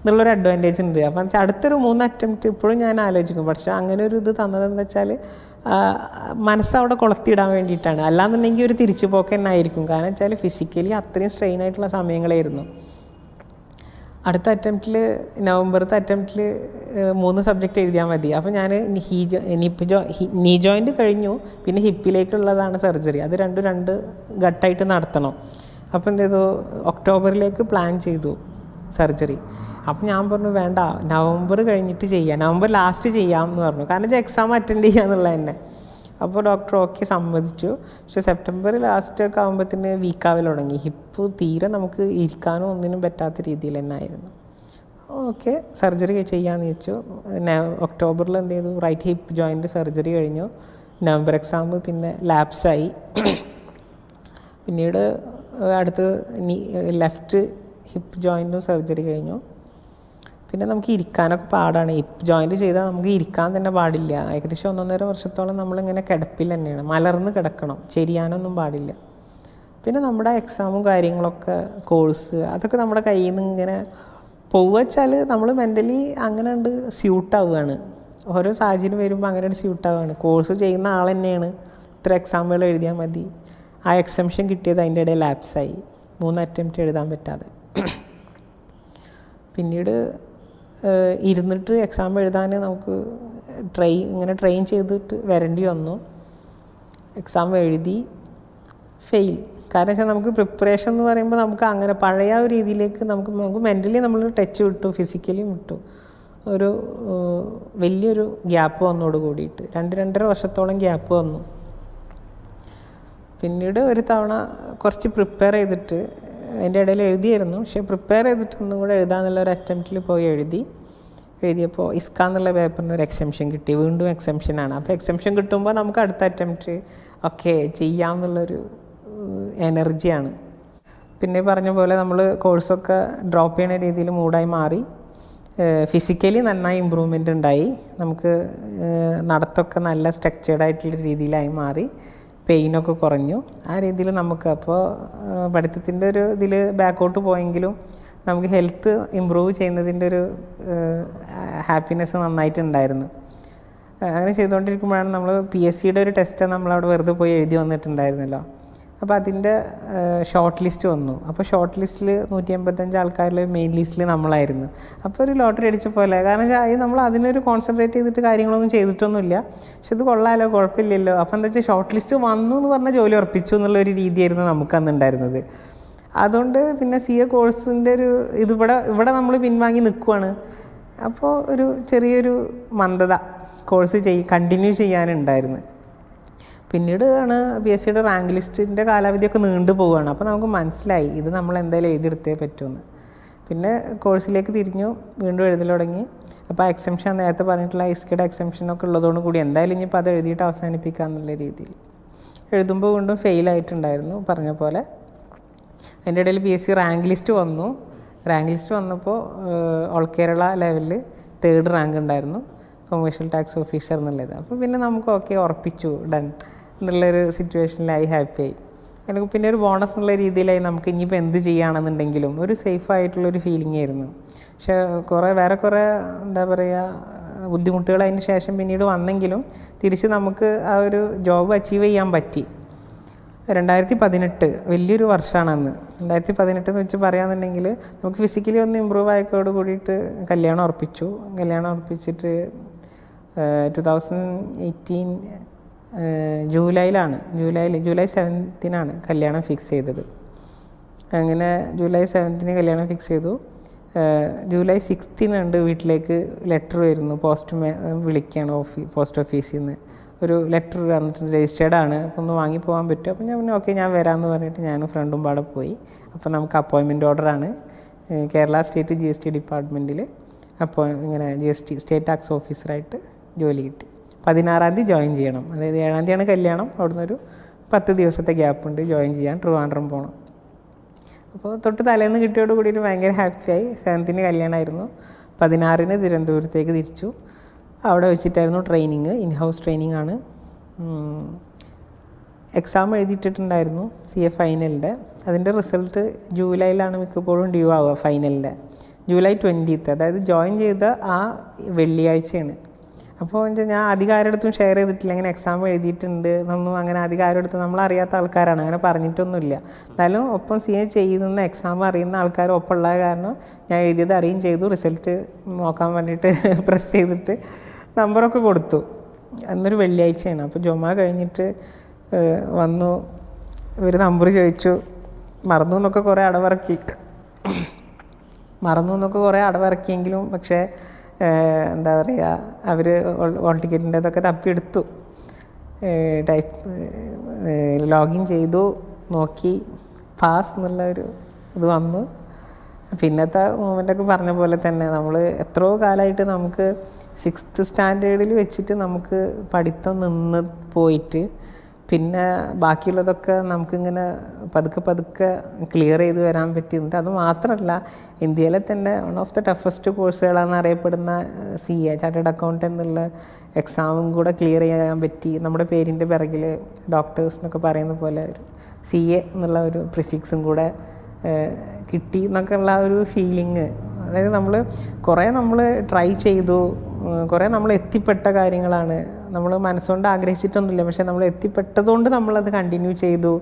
എന്നുള്ളൊരു അഡ്വാന്റേജ് ഉണ്ട്. അപ്പം വെച്ചാൽ അടുത്തൊരു മൂന്ന് അറ്റംപ്റ്റ് ഇപ്പോഴും ഞാൻ ആലോചിക്കും. പക്ഷേ അങ്ങനെ ഒരു ഇത് തന്നതെന്ന് വെച്ചാൽ മനസ്സവിടെ കൊളത്തിയിടാൻ വേണ്ടിയിട്ടാണ്. അല്ലാന്നുണ്ടെങ്കിൽ ഒരു തിരിച്ചു പോക്ക് തന്നെ ആയിരിക്കും. കാരണം വെച്ചാൽ ഫിസിക്കലി അത്രയും സ്ട്രെയിൻ ആയിട്ടുള്ള സമയങ്ങളായിരുന്നു. അടുത്ത അറ്റംപ്റ്റിൽ നവംബറത്തെ അറ്റംപ്റ്റിൽ മൂന്ന് സബ്ജക്റ്റ് എഴുതിയാൽ മതി. അപ്പോൾ ഞാൻ ഹീ ജോ നിപ്പ് ജോ നീ ജോയിന്റ് കഴിഞ്ഞു പിന്നെ ഹിപ്പിലേക്കുള്ളതാണ് സർജറി. അത് രണ്ടും രണ്ട് ഘട്ടമായിട്ട് നടത്തണം. അപ്പോൾ എന്ത് ചെയ്തു? ഒക്ടോബറിലേക്ക് പ്ലാൻ ചെയ്തു സർജറി. അപ്പോൾ ഞാൻ പറഞ്ഞു വേണ്ട നവംബർ കഴിഞ്ഞിട്ട് ചെയ്യാം. നവംബർ ലാസ്റ്റ് ചെയ്യാം എന്ന് പറഞ്ഞു. കാരണം എക്സാം അറ്റൻഡ് ചെയ്യാന്നുള്ളത് തന്നെ അപ്പോൾ ഡോക്ടർ ഓക്കെ സമ്മതിച്ചു. പക്ഷെ സെപ്റ്റംബർ ലാസ്റ്റ് ഒക്കെ ആകുമ്പോഴത്തേന് വീക്കാവൽ തുടങ്ങി. ഹിപ്പ് തീരെ നമുക്ക് ഇരിക്കാനോ ഒന്നിനും പറ്റാത്ത രീതിയിൽ തന്നെ ആയിരുന്നു. ഓക്കെ സർജറി ചെയ്യാമെന്ന് വെച്ചു. ഒക്ടോബറിൽ എന്ത് ചെയ്തു? റൈറ്റ് ഹിപ്പ് ജോയിന്റ് സർജറി കഴിഞ്ഞു. നവംബർ എക്സാം പിന്നെ ലാപ്സായി പിന്നീട് അടുത്ത് ലെഫ്റ്റ് ഹിപ്പ് ജോയിന്റും സർജറി കഴിഞ്ഞു. പിന്നെ നമുക്ക് ഇരിക്കാനൊക്കെ പാടാണ്. ജോയിന്റ് ചെയ്താൽ നമുക്ക് ഇരിക്കാൻ തന്നെ പാടില്ല. ഏകദേശം ഒന്നൊന്നര വർഷത്തോളം നമ്മളിങ്ങനെ കിടപ്പിൽ തന്നെയാണ്. മലർന്ന് കിടക്കണം. ചെരിയാനൊന്നും പാടില്ല. പിന്നെ നമ്മുടെ എക്സാമും കാര്യങ്ങളൊക്കെ കോഴ്സ് അതൊക്കെ നമ്മുടെ കയ്യിൽ നിന്ന് ഇങ്ങനെ പോവുക നമ്മൾ മെന്റലി അങ്ങനെ ഉണ്ട് സ്യൂട്ടാവുകയാണ് ഓരോ സാഹചര്യം വരുമ്പോൾ അങ്ങനെ ഒരു സ്യൂട്ടാവുകയാണ് കോഴ്സ് ചെയ്യുന്ന ആൾ തന്നെയാണ്. ഇത്ര എക്സാമുകൾ എഴുതിയാൽ മതി. ആ എക്സംഷൻ കിട്ടിയത് അതിന്റെ ഇടയിൽ ലാപ്സായി മൂന്ന് അറ്റംപ്റ്റ് എഴുതാൻ പറ്റാതെ. പിന്നീട് ഇരുന്നിട്ട് എക്സാം എഴുതാൻ നമുക്ക് ട്രെയിൻ ഇങ്ങനെ ട്രെയിൻ ചെയ്തിട്ട് വരേണ്ടി വന്നു. എക്സാം എഴുതി ഫെയിൽ കാരണം വെച്ചാൽ നമുക്ക് പ്രിപ്പറേഷൻ എന്ന് പറയുമ്പോൾ നമുക്ക് അങ്ങനെ പഴയ ഒരു രീതിയിലേക്ക് നമുക്ക് നമുക്ക് മെന്റലി നമ്മൾ ടച്ച് വിട്ടു ഫിസിക്കലിയും വിട്ടു. ഒരു വലിയൊരു ഗ്യാപ്പ് വന്നോട് കൂടിയിട്ട്. രണ്ട് രണ്ടര വർഷത്തോളം ഗ്യാപ്പ് വന്നു. പിന്നീട് ഒരു തവണ കുറച്ച് പ്രിപ്പയർ ചെയ്തിട്ട് അതിന്റെ ഇടയിൽ എഴുതിയായിരുന്നു. പക്ഷേ പ്രിപ്പയർ ചെയ്തിട്ട് ഒന്നും കൂടെ എഴുതാന്നുള്ള ഒരു അറ്റംപ്റ്റിൽ പോയി എഴുതി. എഴുതിയപ്പോൾ ഇസ്ക എന്നുള്ള പേപ്പറിന് ഒരു എക്സംഷൻ കിട്ടി. വീണ്ടും എക്സംഷനാണ് അപ്പോൾ എക്സെംഷൻ കിട്ടുമ്പോൾ നമുക്ക് അടുത്ത അറ്റംപ്റ്റ് ഒക്കെ ചെയ്യാം എന്നുള്ളൊരു എനർജിയാണ് പിന്നെ പറഞ്ഞ പോലെ നമ്മൾ കോഴ്സൊക്കെ ഡ്രോപ്പ് ചെയ്യുന്ന രീതിയിൽ മൂഡായി മാറി. ഫിസിക്കലി നന്നായി ഇമ്പ്രൂവ്മെന്റ് ഉണ്ടായി. നമുക്ക് നടത്തൊക്കെ നല്ല സ്ട്രക്ചേർഡ് ആയിട്ടുള്ള രീതിയിലായി മാറി. പെയിനൊക്കെ കുറഞ്ഞു. ആ രീതിയിൽ നമുക്ക് അപ്പോൾ പഠിത്തത്തിന്റെ ഒരു ഇതിൽ ബാക്കോട്ട് പോയെങ്കിലും നമുക്ക് ഹെൽത്ത് ഇമ്പ്രൂവ് ചെയ്യുന്നതിന്റെ ഒരു ഹാപ്പിനെസ് നന്നായിട്ടുണ്ടായിരുന്നു. അങ്ങനെ ചെയ്തുകൊണ്ടിരിക്കുമ്പോഴാണ് നമ്മൾ പി എസ് സിയുടെ ഒരു ടെസ്റ്റ് നമ്മളവിടെ വെറുതെ പോയി എഴുതി വന്നിട്ടുണ്ടായിരുന്നല്ലോ. അപ്പോൾ അതിന്റെ ഷോർട്ട് ലിസ്റ്റ് വന്നു. അപ്പോൾ ഷോർട്ട് ലിസ്റ്റിൽ നൂറ്റി എൺപത്തഞ്ച് ആൾക്കാരിൽ മെയിൻ ലിസ്റ്റിൽ നമ്മളായിരുന്നു. അപ്പോൾ ഒരു ലോട്ടറി അടിച്ച പോലെ. കാരണം വെച്ചാൽ നമ്മൾ അതിനൊരു കോൺസെൻട്രേറ്റ് ചെയ്തിട്ട് കാര്യങ്ങളൊന്നും ചെയ്തിട്ടൊന്നുമില്ല. പക്ഷെ ഇത് കൊള്ളാലോ കുഴപ്പമില്ലല്ലോ. അപ്പോൾ എന്താ വെച്ചാൽ ഷോർട്ട് ലിസ്റ്റ് വന്നു എന്ന് പറഞ്ഞാൽ ജോലി ഉറപ്പിച്ചു എന്നുള്ള ഒരു രീതിയായിരുന്നു നമുക്ക് അന്ന് ഉണ്ടായിരുന്നത്. അതുകൊണ്ട് പിന്നെ സി എ കോഴ്സിന്റെ ഒരു ഇതിവിടെ ഇവിടെ നമ്മൾ പിൻവാങ്ങി നിൽക്കുവാണ് അപ്പോൾ ഒരു ചെറിയൊരു മന്ദത കോഴ്സ് ചെയ് കണ്ടിന്യൂ ചെയ്യാനുണ്ടായിരുന്നു. പിന്നീട് ആണ് പി എസ് സിയുടെ റാങ്ക് ലിസ്റ്റിന്റെ കാലാവധിയൊക്കെ നീണ്ടു പോവുകയാണ്. അപ്പോൾ നമുക്ക് മനസ്സിലായി ഇത് നമ്മൾ എന്തായാലും എഴുതിയെടുത്തേ പറ്റുമെന്ന് പിന്നെ കോഴ്സിലേക്ക് തിരിഞ്ഞു വീണ്ടും എഴുതി തുടങ്ങി. അപ്പോൾ എക്സംഷൻ നേരത്തെ പറഞ്ഞിട്ടുള്ള ഇസ്കയുടെ എക്സംഷനൊക്കെ ഉള്ളതോട് കൂടി എന്തായാലും ഇനിയിപ്പോൾ അത് എഴുതിയിട്ട് അവസാനിപ്പിക്കുക എന്നുള്ള രീതിയിൽ. എഴുതുമ്പോൾ വീണ്ടും ഫെയിൽ ആയിട്ടുണ്ടായിരുന്നു പറഞ്ഞ പോലെ. അതിന്റെ ഇടയിൽ P S C rank list വന്നു. റാങ്ക് ലിസ്റ്റ് വന്നപ്പോൾ ഓൾ കേരള ലെവലിൽ തേർഡ് റാങ്ക് ഉണ്ടായിരുന്നു. കൊമേഴ്ഷ്യൽ ടാക്സ് ഓഫീസർ എന്നുള്ളത്. അപ്പോൾ പിന്നെ നമുക്ക് ഓക്കെ ഉറപ്പിച്ചു. ഡൺ എന്നുള്ളൊരു സിറ്റുവേഷനിലായി ഹാപ്പിയായി അല്ലെങ്കിൽ പിന്നെ ഒരു ബോണസ് എന്നുള്ള രീതിയിലായി നമുക്ക് ഇനിയിപ്പോൾ എന്ത് ചെയ്യുകയാണെന്നുണ്ടെങ്കിലും ഒരു സേഫ് ആയിട്ടുള്ളൊരു ഫീലിംഗ് ആയിരുന്നു. പക്ഷേ കുറേ വേറെ കുറേ എന്താ പറയുക ബുദ്ധിമുട്ടുകൾ അതിന് ശേഷം പിന്നീട് വന്നെങ്കിലും തിരിച്ച് നമുക്ക് ആ ഒരു ജോബ് അച്ചീവ് ചെയ്യാൻ പറ്റി. രണ്ടായിരത്തി പതിനെട്ട് വലിയൊരു വർഷമാണ് അന്ന്. രണ്ടായിരത്തി പതിനെട്ട് എന്ന് വെച്ച് പറയുകയാണെന്നുണ്ടെങ്കിൽ നമുക്ക് ഫിസിക്കലി ഒന്ന് ഇമ്പ്രൂവ് ആയതോട് കൂടിയിട്ട് കല്യാണം ഉറപ്പിച്ചു. കല്യാണം ഉറപ്പിച്ചിട്ട് ടു തൗസൻഡ് എയ്റ്റീൻ ജൂലൈയിലാണ്. ജൂലൈയിൽ ജൂലൈ സെവൻത്തിനാണ് കല്യാണം ഫിക്സ് ചെയ്തത്. അങ്ങനെ ജൂലൈ സെവൻത്തിന് കല്യാണം ഫിക്സ് ചെയ്തു. ജൂലൈ സിക്സ്തിനുണ്ട് വീട്ടിലേക്ക് ലെറ്റർ വരുന്നു. പോസ്റ്റ് വിളിക്കുകയാണ് ഓഫീ പോസ്റ്റ് ഓഫീസിൽ നിന്ന് ഒരു ലെറ്റർ വന്നിട്ട് രജിസ്റ്റേർഡ് ആണ്. അപ്പോൾ ഒന്ന് വാങ്ങി പോകാൻ പറ്റും അപ്പോൾ ഞാൻ പിന്നെ ഓക്കെ ഞാൻ വരാമെന്ന് പറഞ്ഞിട്ട് ഞാനും ഫ്രണ്ടും പാടെ പോയി. അപ്പോൾ നമുക്ക് അപ്പോയിൻമെന്റ് ഓർഡറാണ് Kerala state G S T ഡിപ്പാർട്ട്മെന്റിൽ അപ്പോൾ ഇങ്ങനെ G S T state tax ഓഫീസറായിട്ട് ജോലി കിട്ടി. പതിനാറാം തീയതി ജോയിൻ ചെയ്യണം. അതായത് ഏഴാം തീയതിയാണ് കല്യാണം. അവിടുന്ന് ഒരു പത്ത് ദിവസത്തെ ഗ്യാപ്പുണ്ട് ജോയിൻ ചെയ്യാൻ ട്രിവാൻഡ്രം പോകണം അപ്പോൾ തൊട്ട് തലേന്ന് കിട്ടിയോട് കൂടിയിട്ട് ഭയങ്കര ഹാപ്പിയായി സെവൻത്തിന് കല്യാണമായിരുന്നു പതിനാറിന് തിരുവനന്തപുരത്തേക്ക് തിരിച്ചു. അവിടെ വെച്ചിട്ടായിരുന്നു ട്രെയിനിങ് ഇൻ ഹൗസ് ട്രെയിനിങ് ആണ് എക്സാം എഴുതിയിട്ടുണ്ടായിരുന്നു സി എ ഫൈനലിന്റെ അതിന്റെ റിസൾട്ട് ജൂലൈയിലാണ് മിക്കപ്പോഴും ഡ്യൂ ആവുക ഫൈനലിന്റെ ജൂലൈ ട്വന്റീത്ത് അതായത് ജോയിൻ ചെയ്ത ആ വെള്ളിയാഴ്ചയാണ്. അപ്പോൾ ഞാൻ അധികം ആരുടെ ഷെയർ ചെയ്തിട്ടില്ല. ഇങ്ങനെ എക്സാം എഴുതിയിട്ടുണ്ട്. എന്നൊന്നും അങ്ങനെ അധികം ആരുടെ നമ്മളറിയാത്ത ആൾക്കാരാണ്. അങ്ങനെ പറഞ്ഞിട്ടൊന്നുമില്ല. എന്നാലും ഒപ്പം സി എ ചെയ്യുന്ന എക്സാം അറിയുന്ന ആൾക്കാർ ഒപ്പമുള്ള കാരണം ഞാൻ എഴുതിയത് അറിയും ചെയ്തു. റിസൾട്ട് നോക്കാൻ വേണ്ടിയിട്ട് പ്രസ് ചെയ്തിട്ട് നമ്പറൊക്കെ കൊടുത്തു. അന്നൊരു വെള്ളിയാഴ്ചയാണ്. അപ്പോൾ ജുമ കഴിഞ്ഞിട്ട് വന്നു. ഇവർ നമ്പർ ചോദിച്ചു. മറന്നു എന്നൊക്കെ കുറേ അടവിറക്കി. മറന്നു എന്നൊക്കെ കുറേ അടവിറക്കിയെങ്കിലും പക്ഷേ എന്താ പറയുക അവർ ഹോൾ ടിക്കറ്റിന്റെ ഇതൊക്കെ തപ്പിയെടുത്തു. ടൈപ്പ് ലോഗിൻ ചെയ്തു നോക്കി പാസ് എന്നുള്ള ഒരു ഇത് വന്നു. പിന്നത്തെ മൂമെന്റൊക്കെ പറഞ്ഞ പോലെ തന്നെ നമ്മൾ എത്രയോ കാലമായിട്ട് നമുക്ക് സിക്സ്ത് സ്റ്റാൻഡേർഡിൽ വെച്ചിട്ട് നമുക്ക് പഠിത്തം നിന്ന് പോയിട്ട് പിന്നെ ബാക്കിയുള്ളതൊക്കെ നമുക്കിങ്ങനെ പതുക്കെ പതുക്കെ ക്ലിയർ ചെയ്ത് വരാൻ പറ്റിയിട്ടുണ്ട്. അത് മാത്രമല്ല ഇന്ത്യയിലെ തന്നെ വൺ ഓഫ് ദ ടഫസ്റ്റ് കോഴ്സുകളാണെന്ന് അറിയപ്പെടുന്ന സി എ ചാർട്ടേഡ് അക്കൗണ്ടന്റ് എന്നുള്ള എക്സാമും കൂടെ ക്ലിയർ ചെയ്യാൻ പറ്റി. നമ്മുടെ പേരിന്റെ പിറകിൽ ഡോക്ടേഴ്സ് എന്നൊക്കെ പറയുന്ന പോലെ ഒരു സി എ എന്നുള്ള ഒരു പ്രിഫിക്സും കൂടെ കിട്ടി എന്നൊക്കെയുള്ള ഒരു ഫീലിങ് അതായത് നമ്മൾ കുറേ നമ്മൾ ട്രൈ ചെയ്തു കുറേ നമ്മൾ എത്തിപ്പെട്ട കാര്യങ്ങളാണ്. നമ്മൾ മനസ്സുകൊണ്ട് ആഗ്രഹിച്ചിട്ടൊന്നുമില്ല. പക്ഷേ നമ്മൾ എത്തിപ്പെട്ടതുകൊണ്ട് നമ്മളത് കണ്ടിന്യൂ ചെയ്തു.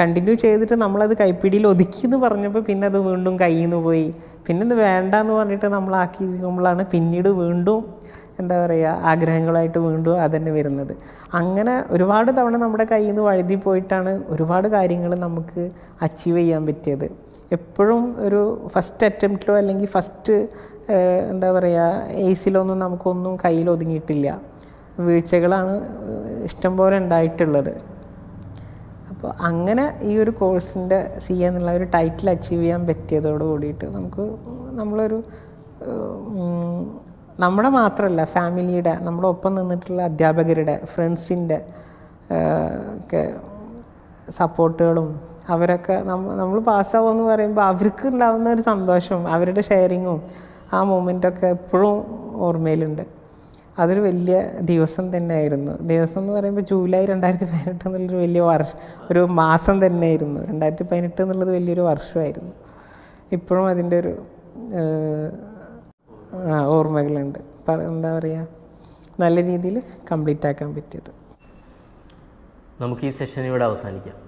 കണ്ടിന്യൂ ചെയ്തിട്ട് നമ്മളത് കൈപ്പിടിയിൽ ഒതുക്കി എന്ന് പറഞ്ഞപ്പോൾ പിന്നെ അത് വീണ്ടും കയ്യിൽ നിന്ന് പോയി. പിന്നെ ഇത് വേണ്ട എന്ന് പറഞ്ഞിട്ട് നമ്മളാക്കിയിരിക്കുമ്പോഴാണ് പിന്നീട് വീണ്ടും എന്താ പറയുക ആഗ്രഹങ്ങളായിട്ട് വീണ്ടും അതന്നെ വരുന്നത്. അങ്ങനെ ഒരുപാട് തവണ നമ്മുടെ കയ്യിൽ നിന്ന് വഴുതി പോയിട്ടാണ് ഒരുപാട് കാര്യങ്ങൾ നമുക്ക് അച്ചീവ് ചെയ്യാൻ പറ്റിയത്. എപ്പോഴും ഒരു ഫസ്റ്റ് അറ്റംപ്റ്റിലോ അല്ലെങ്കിൽ ഫസ്റ്റ് എന്താ പറയുക ഒന്നും നമുക്കൊന്നും കയ്യിൽ ഒതുങ്ങിയിട്ടില്ല. വീഴ്ചകളാണ് ഇഷ്ടംപോലെ ഉണ്ടായിട്ടുള്ളത്. അപ്പോൾ അങ്ങനെ ഈ ഒരു കോഴ്സിന്റെ സി എന്നുള്ള ഒരു ടൈറ്റിൽ അച്ചീവ് ചെയ്യാൻ പറ്റിയതോട് കൂടിയിട്ട് നമുക്ക് നമ്മളൊരു നമ്മുടെ മാത്രമല്ല ഫാമിലിയുടെ നമ്മുടെ ഒപ്പം നിന്നിട്ടുള്ള അധ്യാപകരുടെ ഫ്രണ്ട്സിന്റെ ഒക്കെ സപ്പോർട്ടുകളും അവരൊക്കെ നമ്മൾ പാസ്സാവുമെന്ന് പറയുമ്പോൾ അവർക്ക് ഉണ്ടാകുന്ന ഒരു സന്തോഷവും അവരുടെ ഷെയറിങ്ങും ആ മൂമെന്റൊക്കെ എപ്പോഴും ഓർമ്മയിലുണ്ട്. അതൊരു വലിയ ദിവസം തന്നെയായിരുന്നു. ദിവസം എന്ന് പറയുമ്പോൾ ജൂലൈ രണ്ടായിരത്തി പതിനെട്ട് എന്നുള്ളൊരു വലിയ വർഷം ഒരു മാസം തന്നെയായിരുന്നു. രണ്ടായിരത്തി പതിനെട്ട് എന്നുള്ളത് വലിയൊരു വർഷമായിരുന്നു. ഇപ്പോഴും അതിന്റെ ഒരു ഓർമ്മകളുണ്ട്. എന്താ പറയുക നല്ല രീതിയിൽ കംപ്ലീറ്റ് ആക്കാൻ പറ്റിയത്. നമുക്ക് ഈ സെഷൻ ഇവിടെ അവസാനിക്കാം.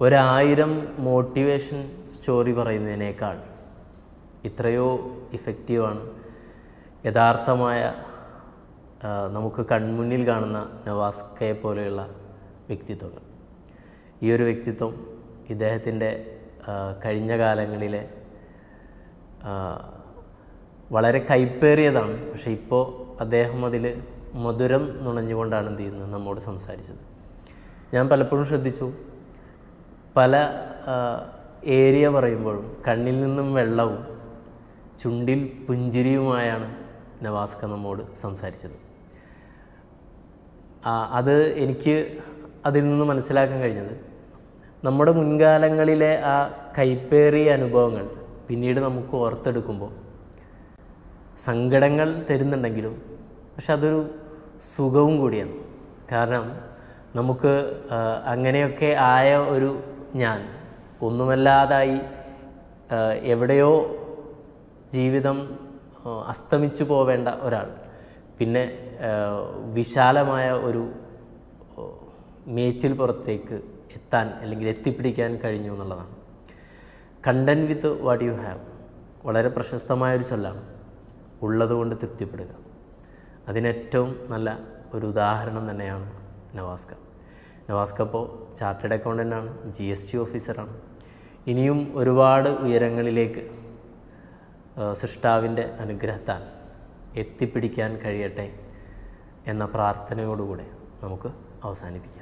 ഒരായിരം മോട്ടിവേഷൻ സ്റ്റോറി പറയുന്നതിനേക്കാൾ ഇത്രയോ ഇഫക്റ്റീവാണ് യഥാർത്ഥമായ നമുക്ക് കൺമുന്നിൽ കാണുന്ന നവാസ്കയെ പോലെയുള്ള വ്യക്തിത്വങ്ങൾ. ഈ ഒരു വ്യക്തിത്വം ഇദ്ദേഹത്തിന്റെ കഴിഞ്ഞ കാലങ്ങളിലെ വളരെ കൈപ്പേറിയതാണ്. പക്ഷേ ഇപ്പോൾ അദ്ദേഹം അതിൽ മധുരം നുണഞ്ഞുകൊണ്ടാണ് എന്ത് ചെയ്യുന്നത്? നമ്മോട് സംസാരിച്ചത്. ഞാൻ പലപ്പോഴും ശ്രദ്ധിച്ചു പല ഏരിയ പറയുമ്പോഴും കണ്ണിൽ നിന്നും വെള്ളവും ചുണ്ടിൽ പുഞ്ചിരിയുമായാണ് നവാസ്ക നമ്മോട് സംസാരിച്ചത്. അത് എനിക്ക് അതിൽ നിന്ന് മനസ്സിലാക്കാൻ കഴിഞ്ഞത്. നമ്മുടെ മുൻകാലങ്ങളിലെ ആ കൈപ്പേറിയ അനുഭവങ്ങൾ പിന്നീട് നമുക്ക് ഓർത്തെടുക്കുമ്പോൾ സങ്കടങ്ങൾ തരുന്നുണ്ടെങ്കിലും പക്ഷെ അതൊരു സുഖവും കൂടിയാണ്. കാരണം നമുക്ക് അങ്ങനെയൊക്കെ ആയ ഒരു ഞാൻ ഒന്നുമല്ലാതായി എവിടെയോ ജീവിതം അസ്തമിച്ചു പോവേണ്ട ഒരാൾ. പിന്നെ വിശാലമായ ഒരു മേച്ചിൽ പുറത്തേക്ക് എത്താൻ അല്ലെങ്കിൽ എത്തിപ്പിടിക്കാൻ കഴിഞ്ഞു എന്നുള്ളതാണ്. Content with what you have. വളരെ പ്രശസ്തമായൊരു ചൊല്ലാണ്. ഉള്ളതുകൊണ്ട് തൃപ്തിപ്പെടുക. അതിനേറ്റവും നല്ല ഒരു ഉദാഹരണം തന്നെയാണ് നവാസ്ക നവാസ്ക ഇപ്പോൾ ചാർട്ടേഡ് അക്കൗണ്ടന്റാണ് ജി എസ് ടി ഓഫീസറാണ്. ഇനിയും ഒരുപാട് ഉയരങ്ങളിലേക്ക് സൃഷ്ടാവിന്റെ അനുഗ്രഹത്താൽ എത്തിപ്പിടിക്കാൻ കഴിയട്ടെ എന്ന പ്രാർത്ഥനയോടുകൂടെ നമുക്ക് അവസാനിപ്പിക്കാം.